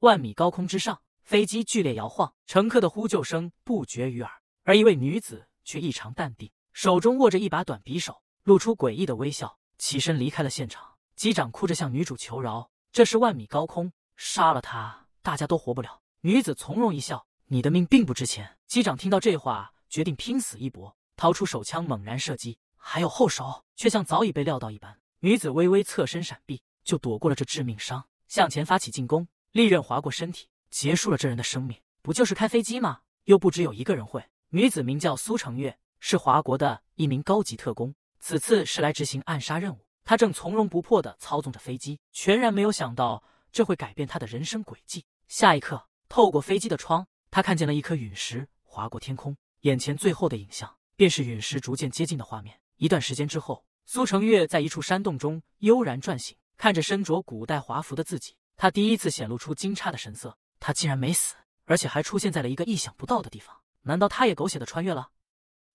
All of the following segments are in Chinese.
万米高空之上，飞机剧烈摇晃，乘客的呼救声不绝于耳，而一位女子却异常淡定，手中握着一把短匕首，露出诡异的微笑，起身离开了现场。机长哭着向女主求饶：“这是万米高空，杀了他，大家都活不了。”女子从容一笑：“你的命并不值钱。”机长听到这话，决定拼死一搏，掏出手枪猛然射击，还有后手，却像早已被料到一般。女子微微侧身闪避，就躲过了这致命伤，向前发起进攻。利刃划过身体，结束了这人的生命。不就是开飞机吗？又不只有一个人会。女子名叫苏成月，是华国的一名高级特工。此次是来执行暗杀任务。她正从容不迫地操纵着飞机，全然没有想到这会改变她的人生轨迹。下一刻，透过飞机的窗，她看见了一颗陨石划过天空，眼前最后的影像便是陨石逐渐接近的画面。一段时间之后，苏成月在一处山洞中悠然转醒，看着身着古代华服的自己。他第一次显露出惊诧的神色，他竟然没死，而且还出现在了一个意想不到的地方。难道他也狗血的穿越了？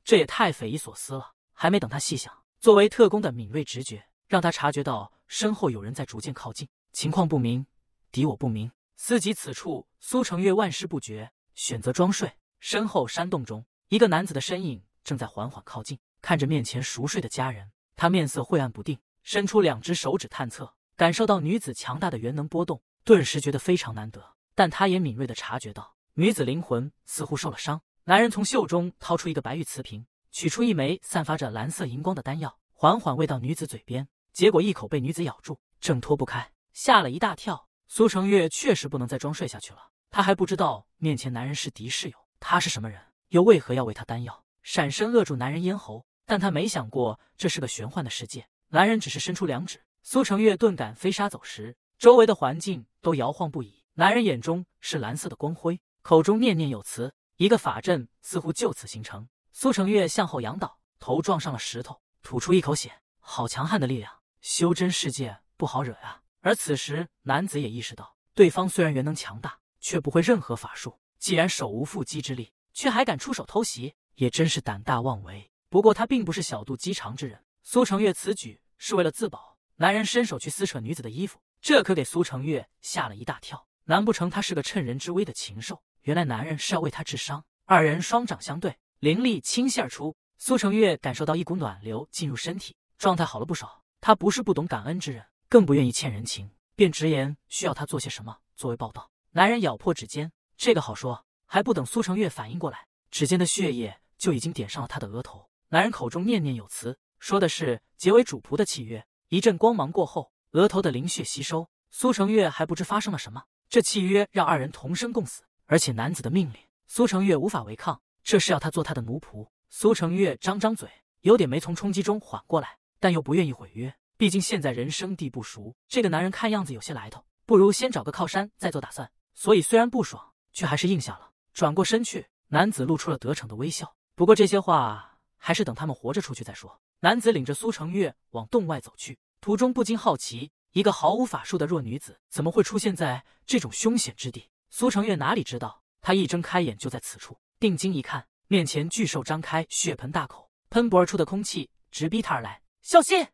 这也太匪夷所思了。还没等他细想，作为特工的敏锐直觉让他察觉到身后有人在逐渐靠近，情况不明，敌我不明。思及此处，苏成月万事不决，选择装睡。身后山洞中，一个男子的身影正在缓缓靠近，看着面前熟睡的家人，他面色晦暗不定，伸出两只手指探测。感受到女子强大的元能波动，顿时觉得非常难得。但他也敏锐的察觉到女子灵魂似乎受了伤。男人从袖中掏出一个白玉瓷瓶，取出一枚散发着蓝色荧光的丹药，缓缓喂到女子嘴边。结果一口被女子咬住，挣脱不开，吓了一大跳。苏成月确实不能再装睡下去了。他还不知道面前男人是敌是友，他是什么人，又为何要喂他丹药？闪身扼住男人咽喉，但他没想过这是个玄幻的世界。男人只是伸出两指。苏成月顿感飞沙走石，周围的环境都摇晃不已。男人眼中是蓝色的光辉，口中念念有词，一个法阵似乎就此形成。苏成月向后仰倒，头撞上了石头，吐出一口血。好强悍的力量，修真世界不好惹呀！而此时，男子也意识到，对方虽然元能强大，却不会任何法术。既然手无缚鸡之力，却还敢出手偷袭，也真是胆大妄为。不过他并不是小肚鸡肠之人，苏成月此举是为了自保。男人伸手去撕扯女子的衣服，这可给苏成月吓了一大跳。难不成他是个趁人之危的禽兽？原来男人是要为他治伤。二人双掌相对，灵力倾泻而出。苏成月感受到一股暖流进入身体，状态好了不少。他不是不懂感恩之人，更不愿意欠人情，便直言需要他做些什么作为报答。男人咬破指尖，这个好说。还不等苏成月反应过来，指尖的血液就已经点上了他的额头。男人口中念念有词，说的是结为主仆的契约。一阵光芒过后，额头的灵血吸收，苏成月还不知发生了什么。这契约让二人同生共死，而且男子的命令，苏成月无法违抗。这是要他做他的奴仆。苏成月张张嘴，有点没从冲击中缓过来，但又不愿意毁约。毕竟现在人生地不熟，这个男人看样子有些来头，不如先找个靠山再做打算。所以虽然不爽，却还是应下了。转过身去，男子露出了得逞的微笑。不过这些话还是等他们活着出去再说。男子领着苏成月往洞外走去，途中不禁好奇：一个毫无法术的弱女子，怎么会出现在这种凶险之地？苏成月哪里知道，他一睁开眼就在此处。定睛一看，面前巨兽张开血盆大口，喷薄而出的空气直逼他而来。小心！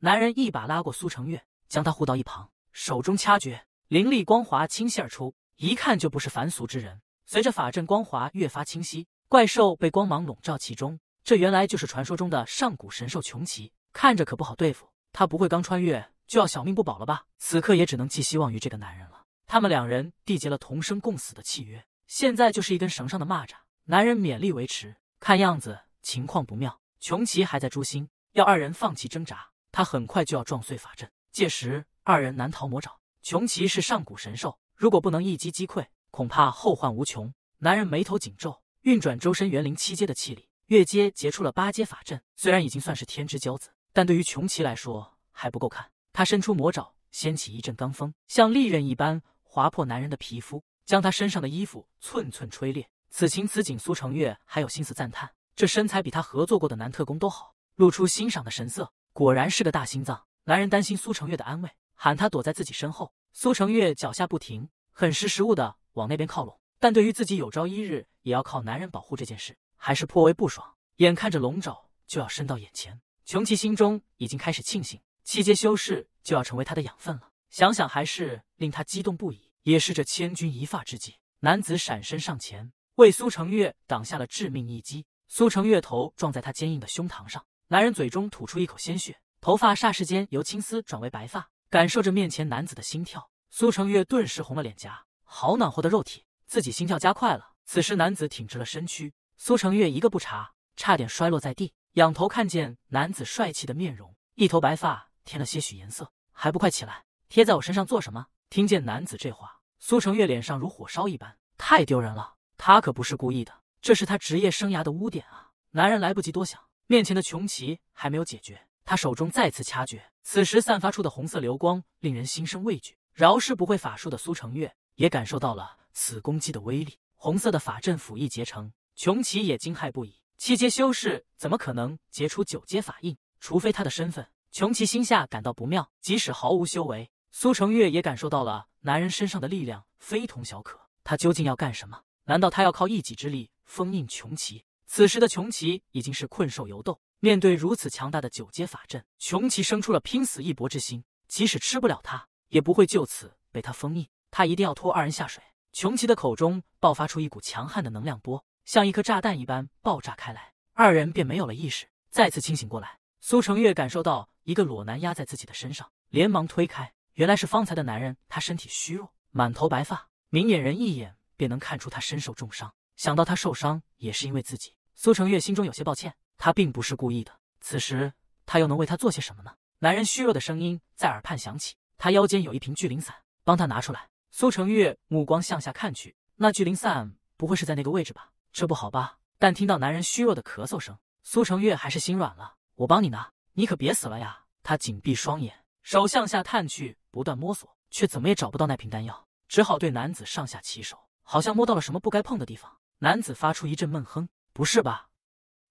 男人一把拉过苏成月，将他护到一旁，手中掐诀，灵力光华倾泻而出，一看就不是凡俗之人。随着法阵光华越发清晰，怪兽被光芒笼罩其中。这原来就是传说中的上古神兽穷奇，看着可不好对付。他不会刚穿越就要小命不保了吧？此刻也只能寄希望于这个男人了。他们两人缔结了同生共死的契约，现在就是一根绳上的蚂蚱。男人勉力维持，看样子情况不妙。穷奇还在诛心，要二人放弃挣扎。他很快就要撞碎法阵，届时二人难逃魔爪。穷奇是上古神兽，如果不能一击击溃，恐怕后患无穷。男人眉头紧皱，运转周身元灵七阶的气力。月阶结出了八阶法阵，虽然已经算是天之骄子，但对于穷奇来说还不够看。他伸出魔爪，掀起一阵罡风，像利刃一般划破男人的皮肤，将他身上的衣服寸寸吹裂。此情此景，苏成月还有心思赞叹：这身材比他合作过的男特工都好，露出欣赏的神色。果然是个大心脏。男人担心苏成月的安危，喊他躲在自己身后。苏成月脚下不停，很识时务的往那边靠拢。但对于自己有朝一日也要靠男人保护这件事，还是颇为不爽，眼看着龙爪就要伸到眼前，穷奇心中已经开始庆幸七阶修士就要成为他的养分了。想想还是令他激动不已。也是这千钧一发之际。男子闪身上前，为苏成月挡下了致命一击。苏成月头撞在他坚硬的胸膛上，男人嘴中吐出一口鲜血，头发霎时间由青丝转为白发。感受着面前男子的心跳，苏成月顿时红了脸颊。好暖和的肉体，自己心跳加快了。此时男子挺直了身躯，苏成月一个不察，差点摔落在地。仰头看见男子帅气的面容，一头白发添了些许颜色，还不快起来，贴在我身上做什么？听见男子这话，苏成月脸上如火烧一般，太丢人了。他可不是故意的，这是他职业生涯的污点啊！男人来不及多想，面前的穷奇还没有解决，他手中再次掐诀，此时散发出的红色流光令人心生畏惧。饶是不会法术的苏成月也感受到了此攻击的威力，红色的法阵甫一结成，穷奇也惊骇不已。七阶修士怎么可能结出九阶法印？除非他的身份。穷奇心下感到不妙，即使毫无修为，苏成月也感受到了男人身上的力量非同小可。他究竟要干什么？难道他要靠一己之力封印穷奇？此时的穷奇已经是困兽犹斗，面对如此强大的九阶法阵，穷奇生出了拼死一搏之心。即使吃不了他，也不会就此被他封印。他一定要拖二人下水。穷奇的口中爆发出一股强悍的能量波。像一颗炸弹一般爆炸开来，二人便没有了意识。再次清醒过来，苏成月感受到一个裸男压在自己的身上，连忙推开，原来是方才的男人。他身体虚弱，满头白发，明眼人一眼便能看出他身受重伤。想到他受伤也是因为自己，苏成月心中有些抱歉。他并不是故意的。此时他又能为他做些什么呢？男人虚弱的声音在耳畔响起：“他腰间有一瓶聚灵散，帮他拿出来。”苏成月目光向下看去，那聚灵散不会是在那个位置吧？这不好吧？但听到男人虚弱的咳嗽声，苏成月还是心软了。我帮你拿，你可别死了呀！他紧闭双眼，手向下探去，不断摸索，却怎么也找不到那瓶丹药，只好对男子上下其手，好像摸到了什么不该碰的地方。男子发出一阵闷哼：“不是吧？”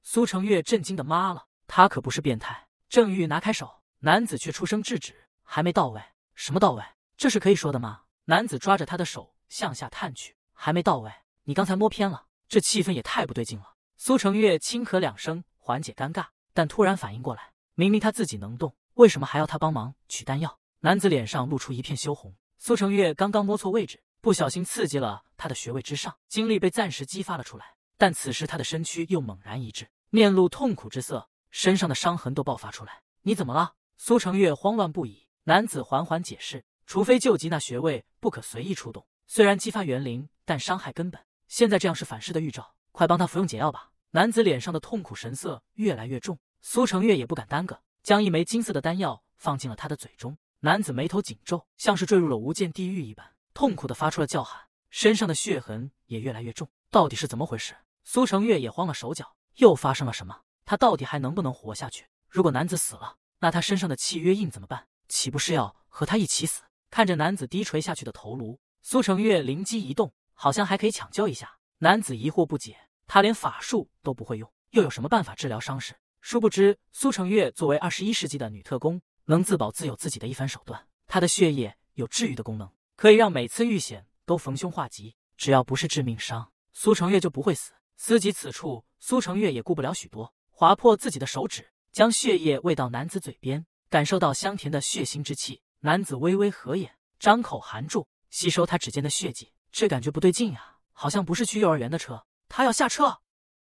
苏成月震惊的妈了，他可不是变态。正欲拿开手，男子却出声制止：“还没到位。”“什么到位？这是可以说的吗？”男子抓着他的手向下探去：“还没到位，你刚才摸偏了。”这气氛也太不对劲了。苏成月轻咳两声，缓解尴尬，但突然反应过来，明明他自己能动，为什么还要他帮忙取丹药？男子脸上露出一片羞红。苏成月刚刚摸错位置，不小心刺激了他的穴位之上，精力被暂时激发了出来。但此时他的身躯又猛然一滞，面露痛苦之色，身上的伤痕都爆发出来。你怎么了？苏成月慌乱不已。男子缓缓解释：除非救急，那穴位不可随意出动。虽然激发元灵，但伤害根本。现在这样是反噬的预兆，快帮他服用解药吧。男子脸上的痛苦神色越来越重，苏成月也不敢耽搁，将一枚金色的丹药放进了他的嘴中。男子眉头紧皱，像是坠入了无间地狱一般，痛苦的发出了叫喊，身上的血痕也越来越重。到底是怎么回事？苏成月也慌了手脚，又发生了什么？他到底还能不能活下去？如果男子死了，那他身上的契约印怎么办？岂不是要和他一起死？看着男子低垂下去的头颅，苏成月灵机一动。好像还可以抢救一下。男子疑惑不解，他连法术都不会用，又有什么办法治疗伤势？殊不知，苏成月作为二十一世纪的女特工，能自保自有自己的一番手段。她的血液有治愈的功能，可以让每次遇险都逢凶化吉。只要不是致命伤，苏成月就不会死。思及此处，苏成月也顾不了许多，划破自己的手指，将血液喂到男子嘴边，感受到香甜的血腥之气。男子微微合眼，张口含住，吸收他指尖的血迹。这感觉不对劲呀，好像不是去幼儿园的车。他要下车。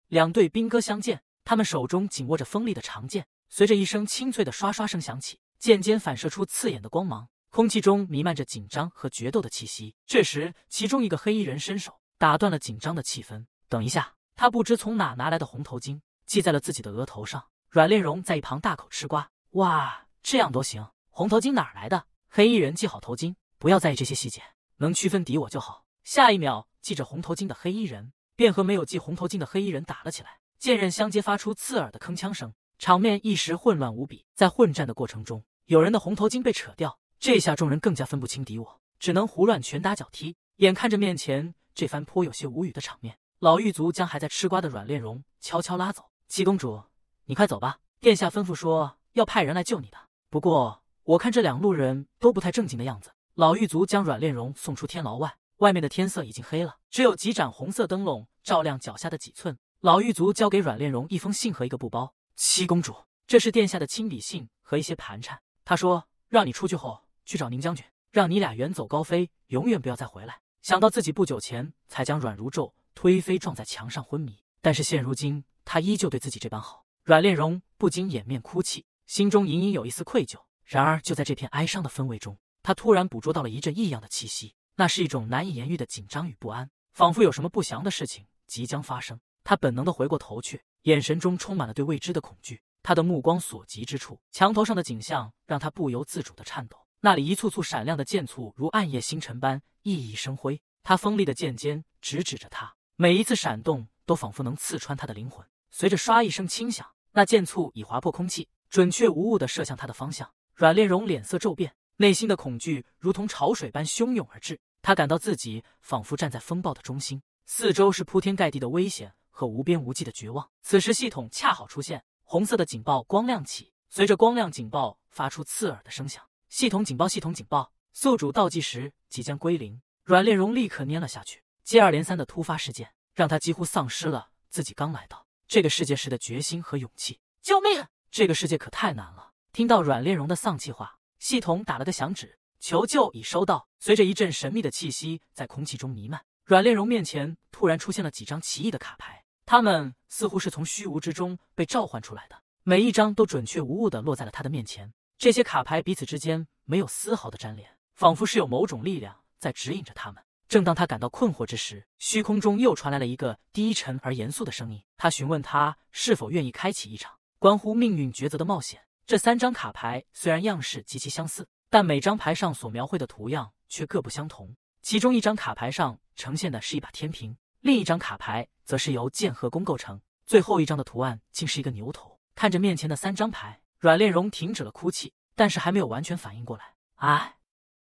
两队兵哥相见，他们手中紧握着锋利的长剑。随着一声清脆的刷刷声响起，剑尖反射出刺眼的光芒，空气中弥漫着紧张和决斗的气息。这时，其中一个黑衣人伸手打断了紧张的气氛。等一下，他不知从哪拿来的红头巾，系在了自己的额头上。阮炼荣在一旁大口吃瓜。哇，这样都行？红头巾哪来的？黑衣人系好头巾，不要在意这些细节，能区分敌我就好。下一秒，系着红头巾的黑衣人便和没有系红头巾的黑衣人打了起来，剑刃相接，发出刺耳的铿锵声，场面一时混乱无比。在混战的过程中，有人的红头巾被扯掉，这下众人更加分不清敌我，只能胡乱拳打脚踢。眼看着面前这番颇有些无语的场面，老狱卒将还在吃瓜的阮炼荣悄悄拉走。七公主，你快走吧，殿下吩咐说要派人来救你的。不过我看这两路人都不太正经的样子。老狱卒将阮炼荣送出天牢外。外面的天色已经黑了，只有几盏红色灯笼照亮脚下的几寸。老狱卒交给阮炼荣一封信和一个布包。七公主，这是殿下的亲笔信和一些盘缠。他说让你出去后去找宁将军，让你俩远走高飞，永远不要再回来。想到自己不久前才将阮如咒推飞撞在墙上昏迷，但是现如今他依旧对自己这般好，阮炼荣不禁掩面哭泣，心中隐隐有一丝愧疚。然而就在这片哀伤的氛围中，他突然捕捉到了一阵异样的气息，那是一种难以言喻的紧张与不安，仿佛有什么不祥的事情即将发生。他本能的回过头去，眼神中充满了对未知的恐惧。他的目光所及之处，墙头上的景象让他不由自主的颤抖。那里一簇簇闪亮的剑簇，如暗夜星辰般熠熠生辉。他锋利的剑尖直指着他，每一次闪动都仿佛能刺穿他的灵魂。随着唰一声轻响，那剑簇已划破空气，准确无误的射向他的方向。阮炼荣脸色骤变，内心的恐惧如同潮水般汹涌而至。他感到自己仿佛站在风暴的中心，四周是铺天盖地的危险和无边无际的绝望。此时，系统恰好出现，红色的警报光亮起，随着光亮，警报发出刺耳的声响。系统警报！系统警报！宿主倒计时即将归零。阮炼荣立刻蔫了下去。接二连三的突发事件让他几乎丧失了自己刚来到这个世界时的决心和勇气。救命！这个世界可太难了。听到阮炼荣的丧气话，系统打了个响指，求救已收到。随着一阵神秘的气息在空气中弥漫，阮炼荣面前突然出现了几张奇异的卡牌，他们似乎是从虚无之中被召唤出来的，每一张都准确无误的落在了他的面前。这些卡牌彼此之间没有丝毫的粘连，仿佛是有某种力量在指引着他们。正当他感到困惑之时，虚空中又传来了一个低沉而严肃的声音。他询问他是否愿意开启一场关乎命运抉择的冒险。这三张卡牌虽然样式极其相似，但每张牌上所描绘的图样却各不相同。其中一张卡牌上呈现的是一把天平，另一张卡牌则是由剑和弓构成，最后一张的图案竟是一个牛头。看着面前的三张牌。阮炼荣停止了哭泣，但是还没有完全反应过来。哎，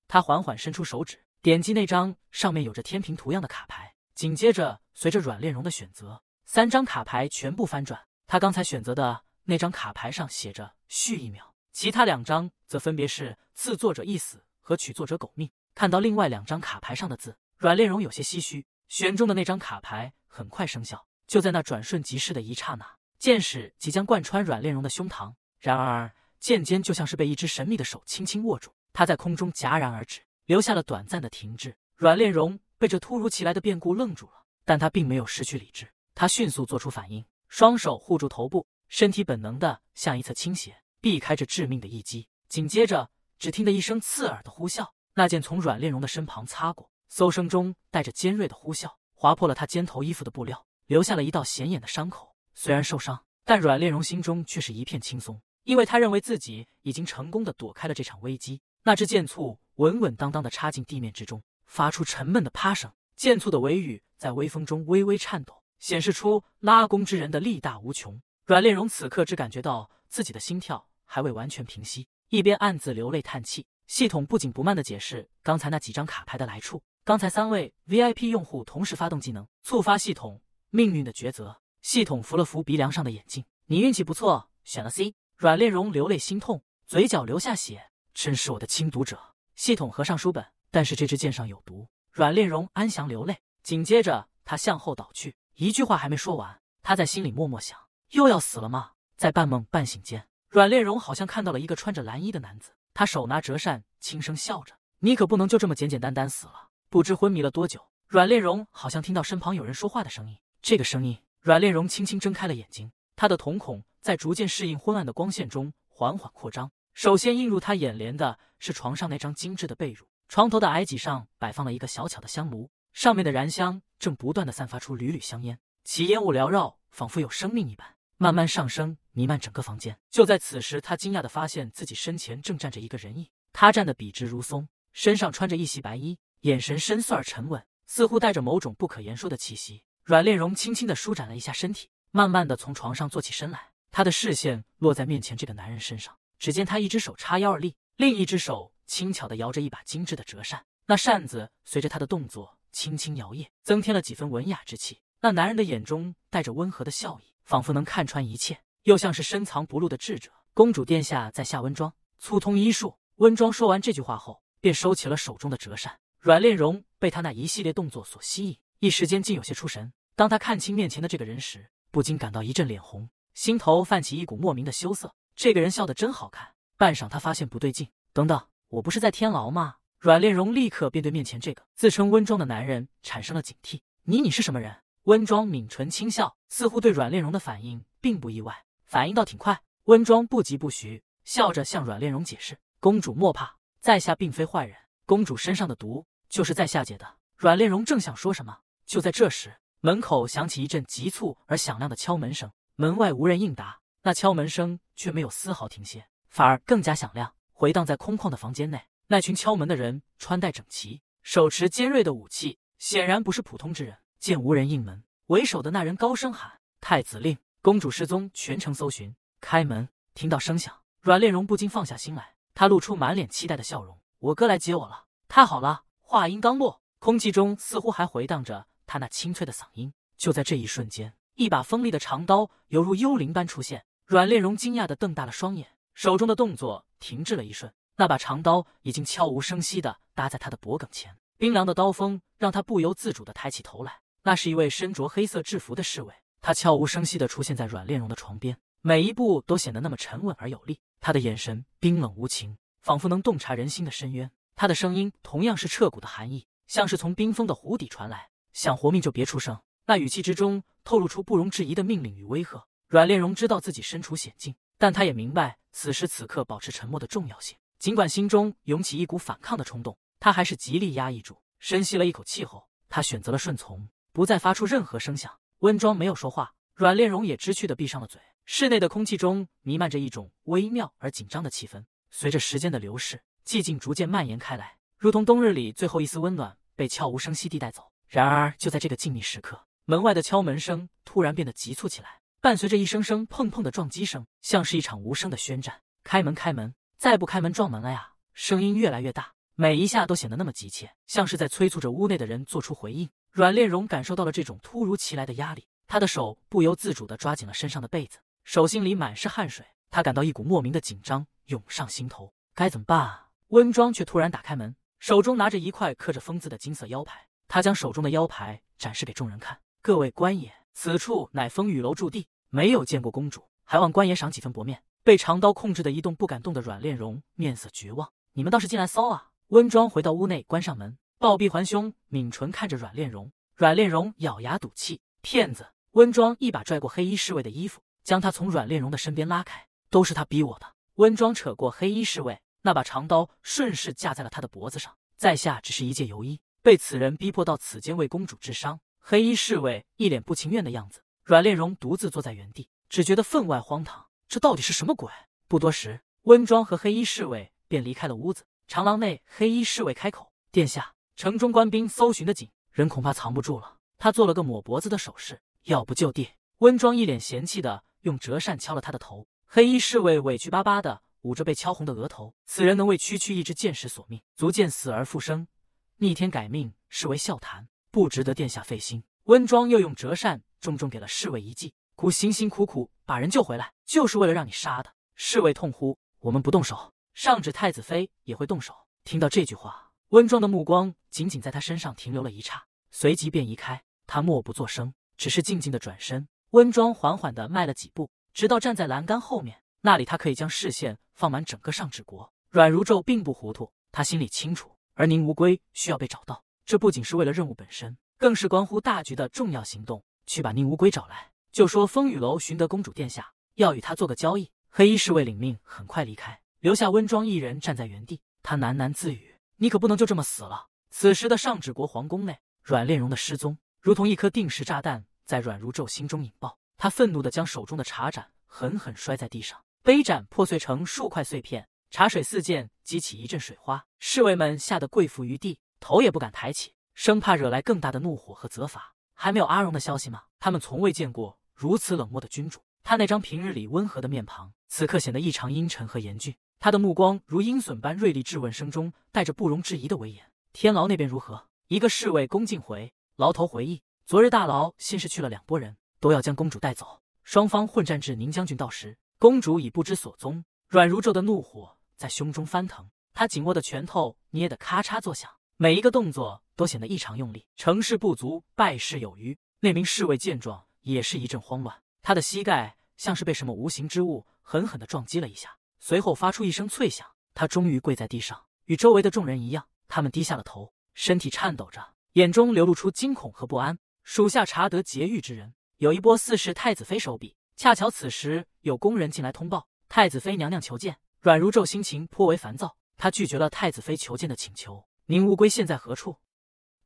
他缓缓伸出手指，点击那张上面有着天平图样的卡牌。紧接着，随着阮炼荣的选择，三张卡牌全部翻转。他刚才选择的那张卡牌上写着“续一秒”，其他两张则分别是“赐作者一死”和“取作者狗命”。看到另外两张卡牌上的字，阮炼荣有些唏嘘。选中的那张卡牌很快生效，就在那转瞬即逝的一刹那，剑矢即将贯穿阮炼荣的胸膛。然而，剑尖就像是被一只神秘的手轻轻握住，他在空中戛然而止，留下了短暂的停滞。阮炼荣被这突如其来的变故愣住了，但他并没有失去理智，他迅速做出反应，双手护住头部，身体本能的向一侧倾斜，避开这致命的一击。紧接着，只听得一声刺耳的呼啸，那剑从阮炼荣的身旁擦过，嗖声中带着尖锐的呼啸，划破了他肩头衣服的布料，留下了一道显眼的伤口。虽然受伤，但阮炼荣心中却是一片轻松。因为他认为自己已经成功的躲开了这场危机，那只剑簇稳稳当当的插进地面之中，发出沉闷的啪声。剑簇的尾羽在微风中微微颤抖，显示出拉弓之人的力大无穷。阮炼荣此刻只感觉到自己的心跳还未完全平息，一边暗自流泪叹气。系统不紧不慢的解释刚才那几张卡牌的来处。刚才三位 VIP 用户同时发动技能，触发系统命运的抉择。系统扶了扶鼻梁上的眼镜，你运气不错，选了 C。阮炼荣流泪心痛，嘴角流下血，真是我的亲读者。系统合上书本，但是这支箭上有毒。阮炼荣安详流泪，紧接着他向后倒去，一句话还没说完，他在心里默默想：又要死了吗？在半梦半醒间，阮炼荣好像看到了一个穿着蓝衣的男子，他手拿折扇，轻声笑着：“你可不能就这么简简单单死了。”不知昏迷了多久，阮炼荣好像听到身旁有人说话的声音。这个声音，阮炼荣轻轻睁开了眼睛，他的瞳孔。在逐渐适应昏暗的光线中缓缓扩张。首先映入他眼帘的是床上那张精致的被褥，床头的矮几上摆放了一个小巧的香炉，上面的燃香正不断的散发出缕缕香烟，其烟雾缭绕，仿佛有生命一般，慢慢上升，弥漫整个房间。就在此时，他惊讶的发现自己身前正站着一个人影，他站得笔直如松，身上穿着一袭白衣，眼神深邃而沉稳，似乎带着某种不可言说的气息。阮炼荣轻轻的舒展了一下身体，慢慢的从床上坐起身来。他的视线落在面前这个男人身上，只见他一只手叉腰而立，另一只手轻巧地摇着一把精致的折扇，那扇子随着他的动作轻轻摇曳，增添了几分文雅之气。那男人的眼中带着温和的笑意，仿佛能看穿一切，又像是深藏不露的智者。公主殿下在下温庄，粗通医术。温庄说完这句话后，便收起了手中的折扇。阮炼荣被他那一系列动作所吸引，一时间竟有些出神。当他看清面前的这个人时，不禁感到一阵脸红。心头泛起一股莫名的羞涩。这个人笑得真好看。半晌，他发现不对劲。等等，我不是在天牢吗？阮炼荣立刻便对面前这个自称温庄的男人产生了警惕。你你是什么人？温庄抿唇轻笑，似乎对阮炼荣的反应并不意外，反应倒挺快。温庄不疾不徐，笑着向阮炼荣解释：“公主莫怕，在下并非坏人，公主身上的毒就是在下解的。”阮炼荣正想说什么，就在这时，门口响起一阵急促而响亮的敲门声，门外无人应答，那敲门声却没有丝毫停歇，反而更加响亮，回荡在空旷的房间内。那群敲门的人穿戴整齐，手持尖锐的武器，显然不是普通之人。见无人应门，为首的那人高声喊：“太子令，公主失踪，全城搜寻，开门！”听到声响，阮炼荣不禁放下心来，他露出满脸期待的笑容：“我哥来接我了，太好了！”话音刚落，空气中似乎还回荡着他那清脆的嗓音。就在这一瞬间，一把锋利的长刀犹如幽灵般出现。阮炼荣惊讶的瞪大了双眼，手中的动作停滞了一瞬。那把长刀已经悄无声息地搭在他的脖颈前，冰凉的刀锋让他不由自主地抬起头来。那是一位身着黑色制服的侍卫，他悄无声息地出现在阮炼荣的床边，每一步都显得那么沉稳而有力。他的眼神冰冷无情，仿佛能洞察人心的深渊。他的声音同样是彻骨的寒意，像是从冰封的湖底传来。想活命就别出声。那语气之中透露出不容置疑的命令与威吓。阮炼荣知道自己身处险境，但他也明白此时此刻保持沉默的重要性。尽管心中涌起一股反抗的冲动，他还是极力压抑住。深吸了一口气后，他选择了顺从，不再发出任何声响。温庄没有说话，阮炼荣也知趣的闭上了嘴。室内的空气中弥漫着一种微妙而紧张的气氛。随着时间的流逝，寂静逐渐蔓延开来，如同冬日里最后一丝温暖被悄无声息地带走。然而，就在这个静谧时刻，门外的敲门声突然变得急促起来，伴随着一声声砰砰的撞击声，像是一场无声的宣战。开门，开门！再不开门撞门了呀！声音越来越大，每一下都显得那么急切，像是在催促着屋内的人做出回应。阮炼荣感受到了这种突如其来的压力，他的手不由自主地抓紧了身上的被子，手心里满是汗水。他感到一股莫名的紧张涌上心头，该怎么办啊？温庄却突然打开门，手中拿着一块刻着“风”字的金色腰牌。他将手中的腰牌展示给众人看：“各位官爷，此处乃风雨楼驻地，没有见过公主，还望官爷赏几分薄面。”被长刀控制的一动不敢动的阮炼荣面色绝望。你们倒是进来骚啊！温庄回到屋内，关上门，抱臂环胸，抿唇看着阮炼荣。阮炼荣咬牙赌气：“骗子！”温庄一把拽过黑衣侍卫的衣服，将他从阮炼荣的身边拉开。都是他逼我的。温庄扯过黑衣侍卫，那把长刀顺势架在了他的脖子上。在下只是一介游医，被此人逼迫到此间为公主治伤。黑衣侍卫一脸不情愿的样子。阮炼荣独自坐在原地，只觉得分外荒唐。这到底是什么鬼？不多时，温庄和黑衣侍卫便离开了屋子。长廊内，黑衣侍卫开口：“殿下，城中官兵搜寻的紧，人恐怕藏不住了。”他做了个抹脖子的手势：“要不就地。”温庄一脸嫌弃的用折扇敲了他的头。黑衣侍卫委屈巴巴的捂着被敲红的额头。此人能为区区一只剑士索命，足见死而复生，逆天改命是为笑谈，不值得殿下费心。温庄又用折扇重重给了侍卫一记。孤辛辛苦苦把人救回来，就是为了让你杀的。侍卫痛呼：“我们不动手，上至太子妃也会动手。”听到这句话，温庄的目光仅仅在他身上停留了一刹，随即便移开。他默不作声，只是静静的转身。温庄缓缓的迈了几步，直到站在栏杆后面，那里他可以将视线放满整个上指国。阮如昼并不糊涂，他心里清楚，而宁无归需要被找到，这不仅是为了任务本身，更是关乎大局的重要行动。去把宁无归找来。就说风雨楼寻得公主殿下，要与他做个交易。黑衣侍卫领命，很快离开，留下温庄一人站在原地。他喃喃自语：“你可不能就这么死了。”此时的上指国皇宫内，阮炼荣的失踪如同一颗定时炸弹，在阮如昼心中引爆。他愤怒地将手中的茶盏狠狠摔在地上，杯盏破碎成数块碎片，茶水四溅，激起一阵水花。侍卫们吓得跪伏于地，头也不敢抬起，生怕惹来更大的怒火和责罚。还没有阿荣的消息吗？他们从未见过。如此冷漠的君主，他那张平日里温和的面庞，此刻显得异常阴沉和严峻。他的目光如鹰隼般锐利，质问声中带着不容置疑的威严。天牢那边如何？一个侍卫恭敬回。牢头回忆，昨日大牢先是去了两拨人，都要将公主带走。双方混战至宁将军到时，公主已不知所踪。阮如昼的怒火在胸中翻腾，他紧握的拳头捏得咔嚓作响，每一个动作都显得异常用力。成事不足，败事有余。那名侍卫见状。也是一阵慌乱，他的膝盖像是被什么无形之物狠狠地撞击了一下，随后发出一声脆响，他终于跪在地上，与周围的众人一样，他们低下了头，身体颤抖着，眼中流露出惊恐和不安。属下查得劫狱之人有一波似是太子妃手笔，恰巧此时有宫人进来通报，太子妃娘娘求见。阮如昼心情颇为烦躁，他拒绝了太子妃求见的请求。宁乌龟现在何处？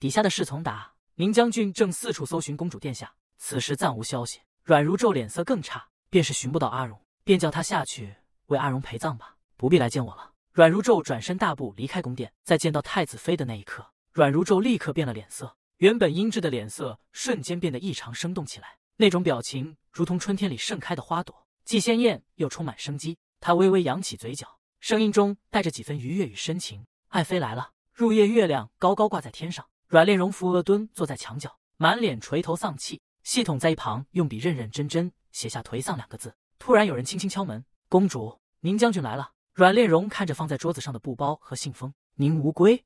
底下的侍从答：宁将军正四处搜寻公主殿下，此时暂无消息。阮如昼脸色更差，便是寻不到阿荣，便叫他下去为阿荣陪葬吧，不必来见我了。阮如昼转身大步离开宫殿，在见到太子妃的那一刻，阮如昼立刻变了脸色，原本阴鸷的脸色瞬间变得异常生动起来，那种表情如同春天里盛开的花朵，既鲜艳又充满生机。他微微扬起嘴角，声音中带着几分愉悦与深情。爱妃来了。入夜月亮高高挂在天上，阮炼荣扶额蹲坐在墙角，满脸垂头丧气。系统在一旁用笔认认真真写下“颓丧”两个字。突然有人轻轻敲门：“公主，宁将军来了。”阮炼荣看着放在桌子上的布包和信封，宁无归。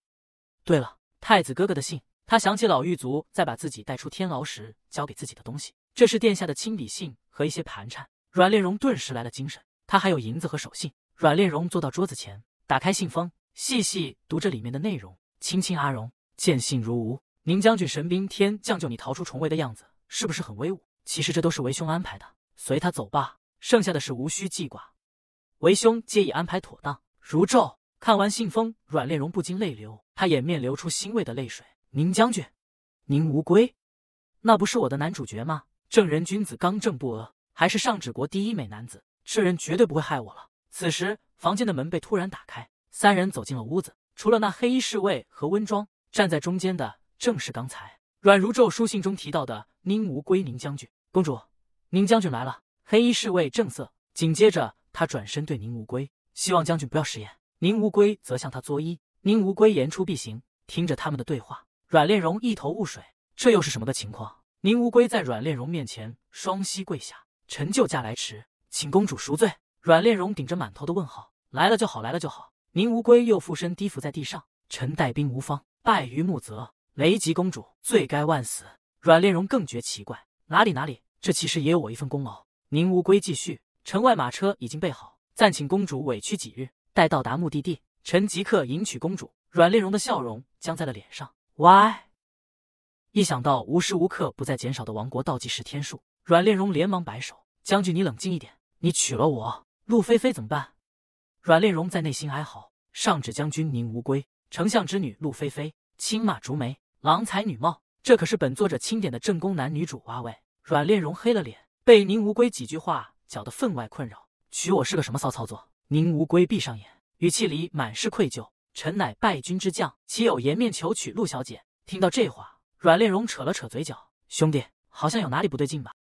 对了，太子哥哥的信。他想起老狱卒在把自己带出天牢时交给自己的东西，这是殿下的亲笔信和一些盘缠。阮炼荣顿时来了精神，他还有银子和手信。阮炼荣坐到桌子前，打开信封。细细读着里面的内容，亲亲阿荣，见信如无。宁将军神兵天将救你逃出重围的样子，是不是很威武？其实这都是为兄安排的，随他走吧，剩下的事无需记挂。为兄皆已安排妥当。如昼看完信封，阮炼荣不禁泪流，他掩面流出欣慰的泪水。宁将军，宁无归，那不是我的男主角吗？正人君子，刚正不阿，还是上指国第一美男子，这人绝对不会害我了。此时，房间的门被突然打开。三人走进了屋子，除了那黑衣侍卫和温庄，站在中间的正是刚才阮如昼书信中提到的宁无归宁将军。公主，宁将军来了。黑衣侍卫正色，紧接着他转身对宁无归，希望将军不要食言。宁无归则向他作揖。宁无归言出必行。听着他们的对话，阮炼荣一头雾水，这又是什么个情况？宁无归在阮炼荣面前双膝跪下，臣就驾来迟，请公主赎罪。阮炼荣顶着满头的问号，来了就好，来了就好。宁无归又附身低伏在地上，臣带兵无方，败于木泽，雷吉公主罪该万死。阮炼荣更觉奇怪，哪里哪里，这其实也有我一份功劳。宁无归继续，城外马车已经备好，暂请公主委屈几日，待到达目的地，臣即刻迎娶公主。阮炼荣的笑容僵在了脸上。歪，一想到无时无刻不在减少的王国倒计时天数，阮炼荣连忙摆手：“将军，你冷静一点，你娶了我，陆菲菲怎么办？”阮炼荣在内心哀嚎：上指将军宁无归，丞相之女陆菲菲，青马竹梅，郎才女貌，这可是本作者钦点的正宫男女主哇喂！阮炼荣黑了脸，被宁无归几句话搅得分外困扰。娶我是个什么骚操作？宁无归闭上眼，语气里满是愧疚：臣乃败军之将，岂有颜面求娶陆小姐？听到这话，阮炼荣扯了扯嘴角：兄弟，好像有哪里不对劲吧？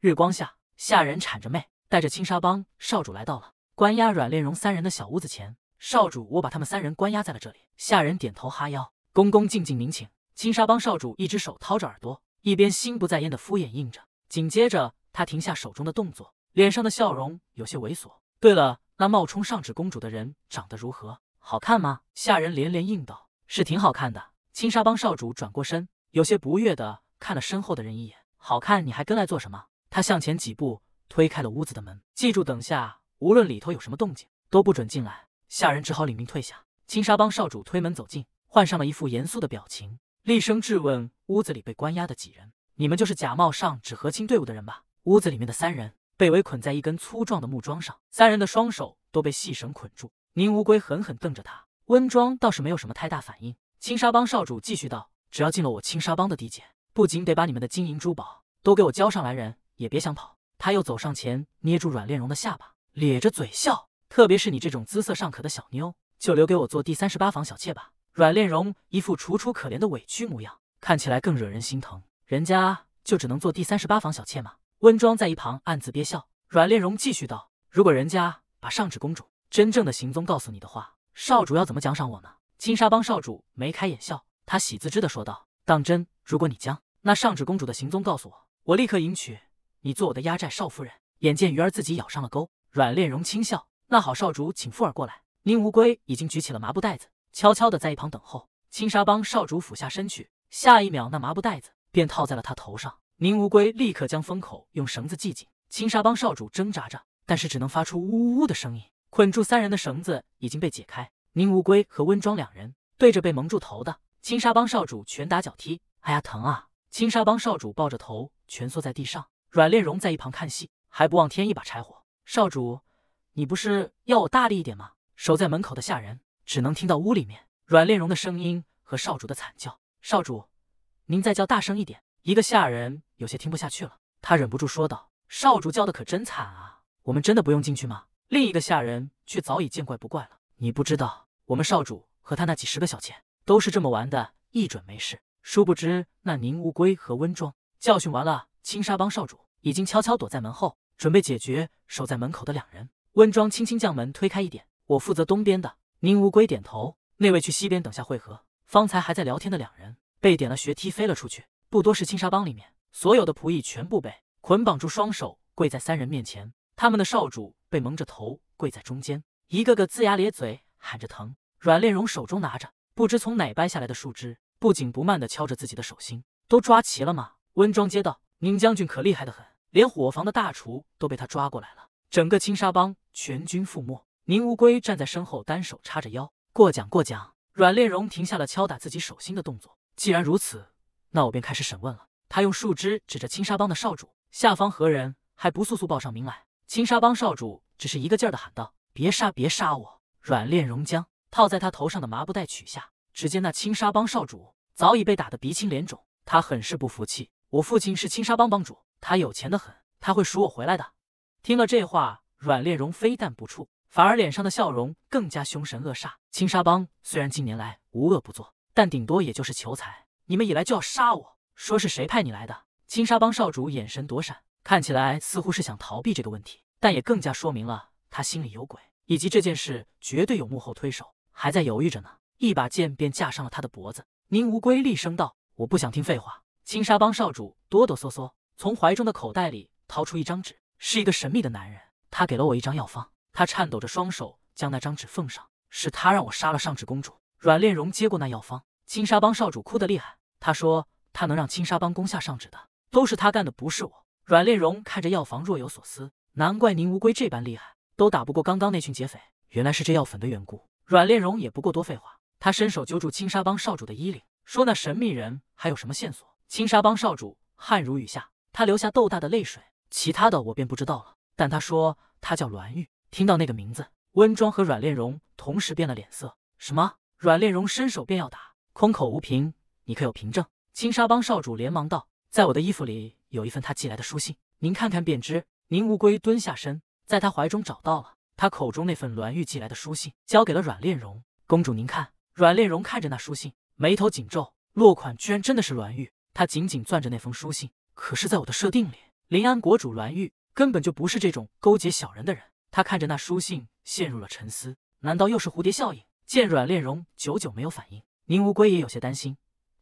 日光下，下人铲着妹，带着青纱帮少主来到了。关押阮炼荣三人的小屋子前，少主，我把他们三人关押在了这里。下人点头哈腰，恭恭敬敬，明请。青纱帮少主一只手掏着耳朵，一边心不在焉的敷衍应着。紧接着，他停下手中的动作，脸上的笑容有些猥琐。对了，那冒充上旨公主的人长得如何？好看吗？下人连连应道：“是挺好看的。”青纱帮少主转过身，有些不悦的看了身后的人一眼：“好看，你还跟来做什么？”他向前几步，推开了屋子的门。记住，等下。无论里头有什么动静，都不准进来。下人只好领命退下。青纱帮少主推门走进，换上了一副严肃的表情，厉声质问屋子里被关押的几人：“你们就是假冒上旨和亲队伍的人吧？”屋子里面的三人被围捆在一根粗壮的木桩上，三人的双手都被细绳捆住。宁无归狠狠瞪着他，温庄倒是没有什么太大反应。青沙帮少主继续道：“只要进了我青沙帮的地界，不仅得把你们的金银珠宝都给我交上来，人也别想跑。”他又走上前，捏住阮炼荣的下巴。咧着嘴笑，特别是你这种姿色尚可的小妞，就留给我做第三十八房小妾吧。阮炼荣一副楚楚可怜的委屈模样，看起来更惹人心疼。人家就只能做第三十八房小妾吗？温庄在一旁暗自憋笑。阮炼荣继续道：“如果人家把上旨公主真正的行踪告诉你的话，少主要怎么奖赏我呢？”青纱帮少主眉开眼笑，他喜滋滋的说道：“当真？如果你将那上旨公主的行踪告诉我，我立刻迎娶你做我的压寨少夫人。”眼见鱼儿自己咬上了钩。阮炼荣轻笑：“那好，少主，请富儿过来。”宁无归已经举起了麻布袋子，悄悄的在一旁等候。青纱帮少主俯下身去，下一秒，那麻布袋子便套在了他头上。宁无归立刻将封口用绳子系紧。青沙帮少主挣扎着，但是只能发出呜呜呜的声音。捆住三人的绳子已经被解开，宁无归和温庄两人对着被蒙住头的青沙帮少主拳打脚踢。哎呀，疼啊！青沙帮少主抱着头蜷缩在地上，阮炼荣在一旁看戏，还不忘添一把柴火。少主，你不是要我大力一点吗？守在门口的下人只能听到屋里面阮炼荣的声音和少主的惨叫。少主，您再叫大声一点。一个下人有些听不下去了，他忍不住说道：“少主叫的可真惨啊，我们真的不用进去吗？”另一个下人却早已见怪不怪了：“你不知道，我们少主和他那几十个小妾都是这么玩的，一准没事。”殊不知，那宁无归和温庄教训完了青纱帮少主，已经悄悄躲在门后，准备解决守在门口的两人。温庄轻轻将门推开一点：“我负责东边的。”宁无归点头：“那位去西边等下会合。”方才还在聊天的两人被点了穴踢飞了出去。不多时，青纱帮里面所有的仆役全部被捆绑住，双手跪在三人面前。他们的少主被蒙着头跪在中间，一个个龇牙咧嘴，喊着疼。阮炼荣手中拿着不知从哪掰下来的树枝，不紧不慢地敲着自己的手心。都抓齐了吗？温庄接道：“宁将军可厉害的很，连伙房的大厨都被他抓过来了。”整个青纱帮全军覆没。宁无归站在身后，单手叉着腰。过奖过奖。阮炼荣停下了敲打自己手心的动作。既然如此。那我便开始审问了。他用树枝指着青纱帮的少主，下方何人？还不速速报上名来！青纱帮少主只是一个劲儿的喊道：“别杀，别杀我！”阮炼荣将套在他头上的麻布袋取下，只见那青纱帮少主早已被打得鼻青脸肿。他很是不服气：“我父亲是青纱帮帮主，他有钱的很，他会赎我回来的。”听了这话，阮炼荣非但不怵，反而脸上的笑容更加凶神恶煞。青纱帮虽然近年来无恶不作，但顶多也就是求财。你们以来就要杀我？说是谁派你来的？青沙帮少主眼神躲闪，看起来似乎是想逃避这个问题，但也更加说明了他心里有鬼，以及这件事绝对有幕后推手。还在犹豫着呢，一把剑便架上了他的脖子。宁无归厉声道：“我不想听废话。”青沙帮少主哆哆嗦嗦从怀中的口袋里掏出一张纸，是一个神秘的男人，他给了我一张药方。他颤抖着双手将那张纸奉上，是他让我杀了上旨公主。阮炼荣接过那药方，青沙帮少主哭得厉害。他说：“他能让青纱帮攻下上旨的，都是他干的，不是我。”阮炼荣看着药房若有所思，难怪宁无归这般厉害，都打不过刚刚那群劫匪，原来是这药粉的缘故。阮炼荣也不过多废话，他伸手揪住青纱帮少主的衣领，说：“那神秘人还有什么线索？”青纱帮少主汗如雨下，他流下豆大的泪水，其他的我便不知道了。但他说他叫栾玉。听到那个名字，温庄和阮炼荣同时变了脸色。什么？阮炼荣伸手便要打，空口无凭。你可有凭证？青纱帮少主连忙道：“在我的衣服里有一份他寄来的书信，您看看便知。”宁无归蹲下身，在他怀中找到了他口中那份栾玉寄来的书信，交给了阮炼荣公主。您看，阮炼荣看着那书信，眉头紧皱，落款居然真的是栾玉。他紧紧攥着那封书信，可是，在我的设定里，临安国主栾玉根本就不是这种勾结小人的人。他看着那书信，陷入了沉思。难道又是蝴蝶效应？见阮炼荣久久没有反应，宁无归也有些担心。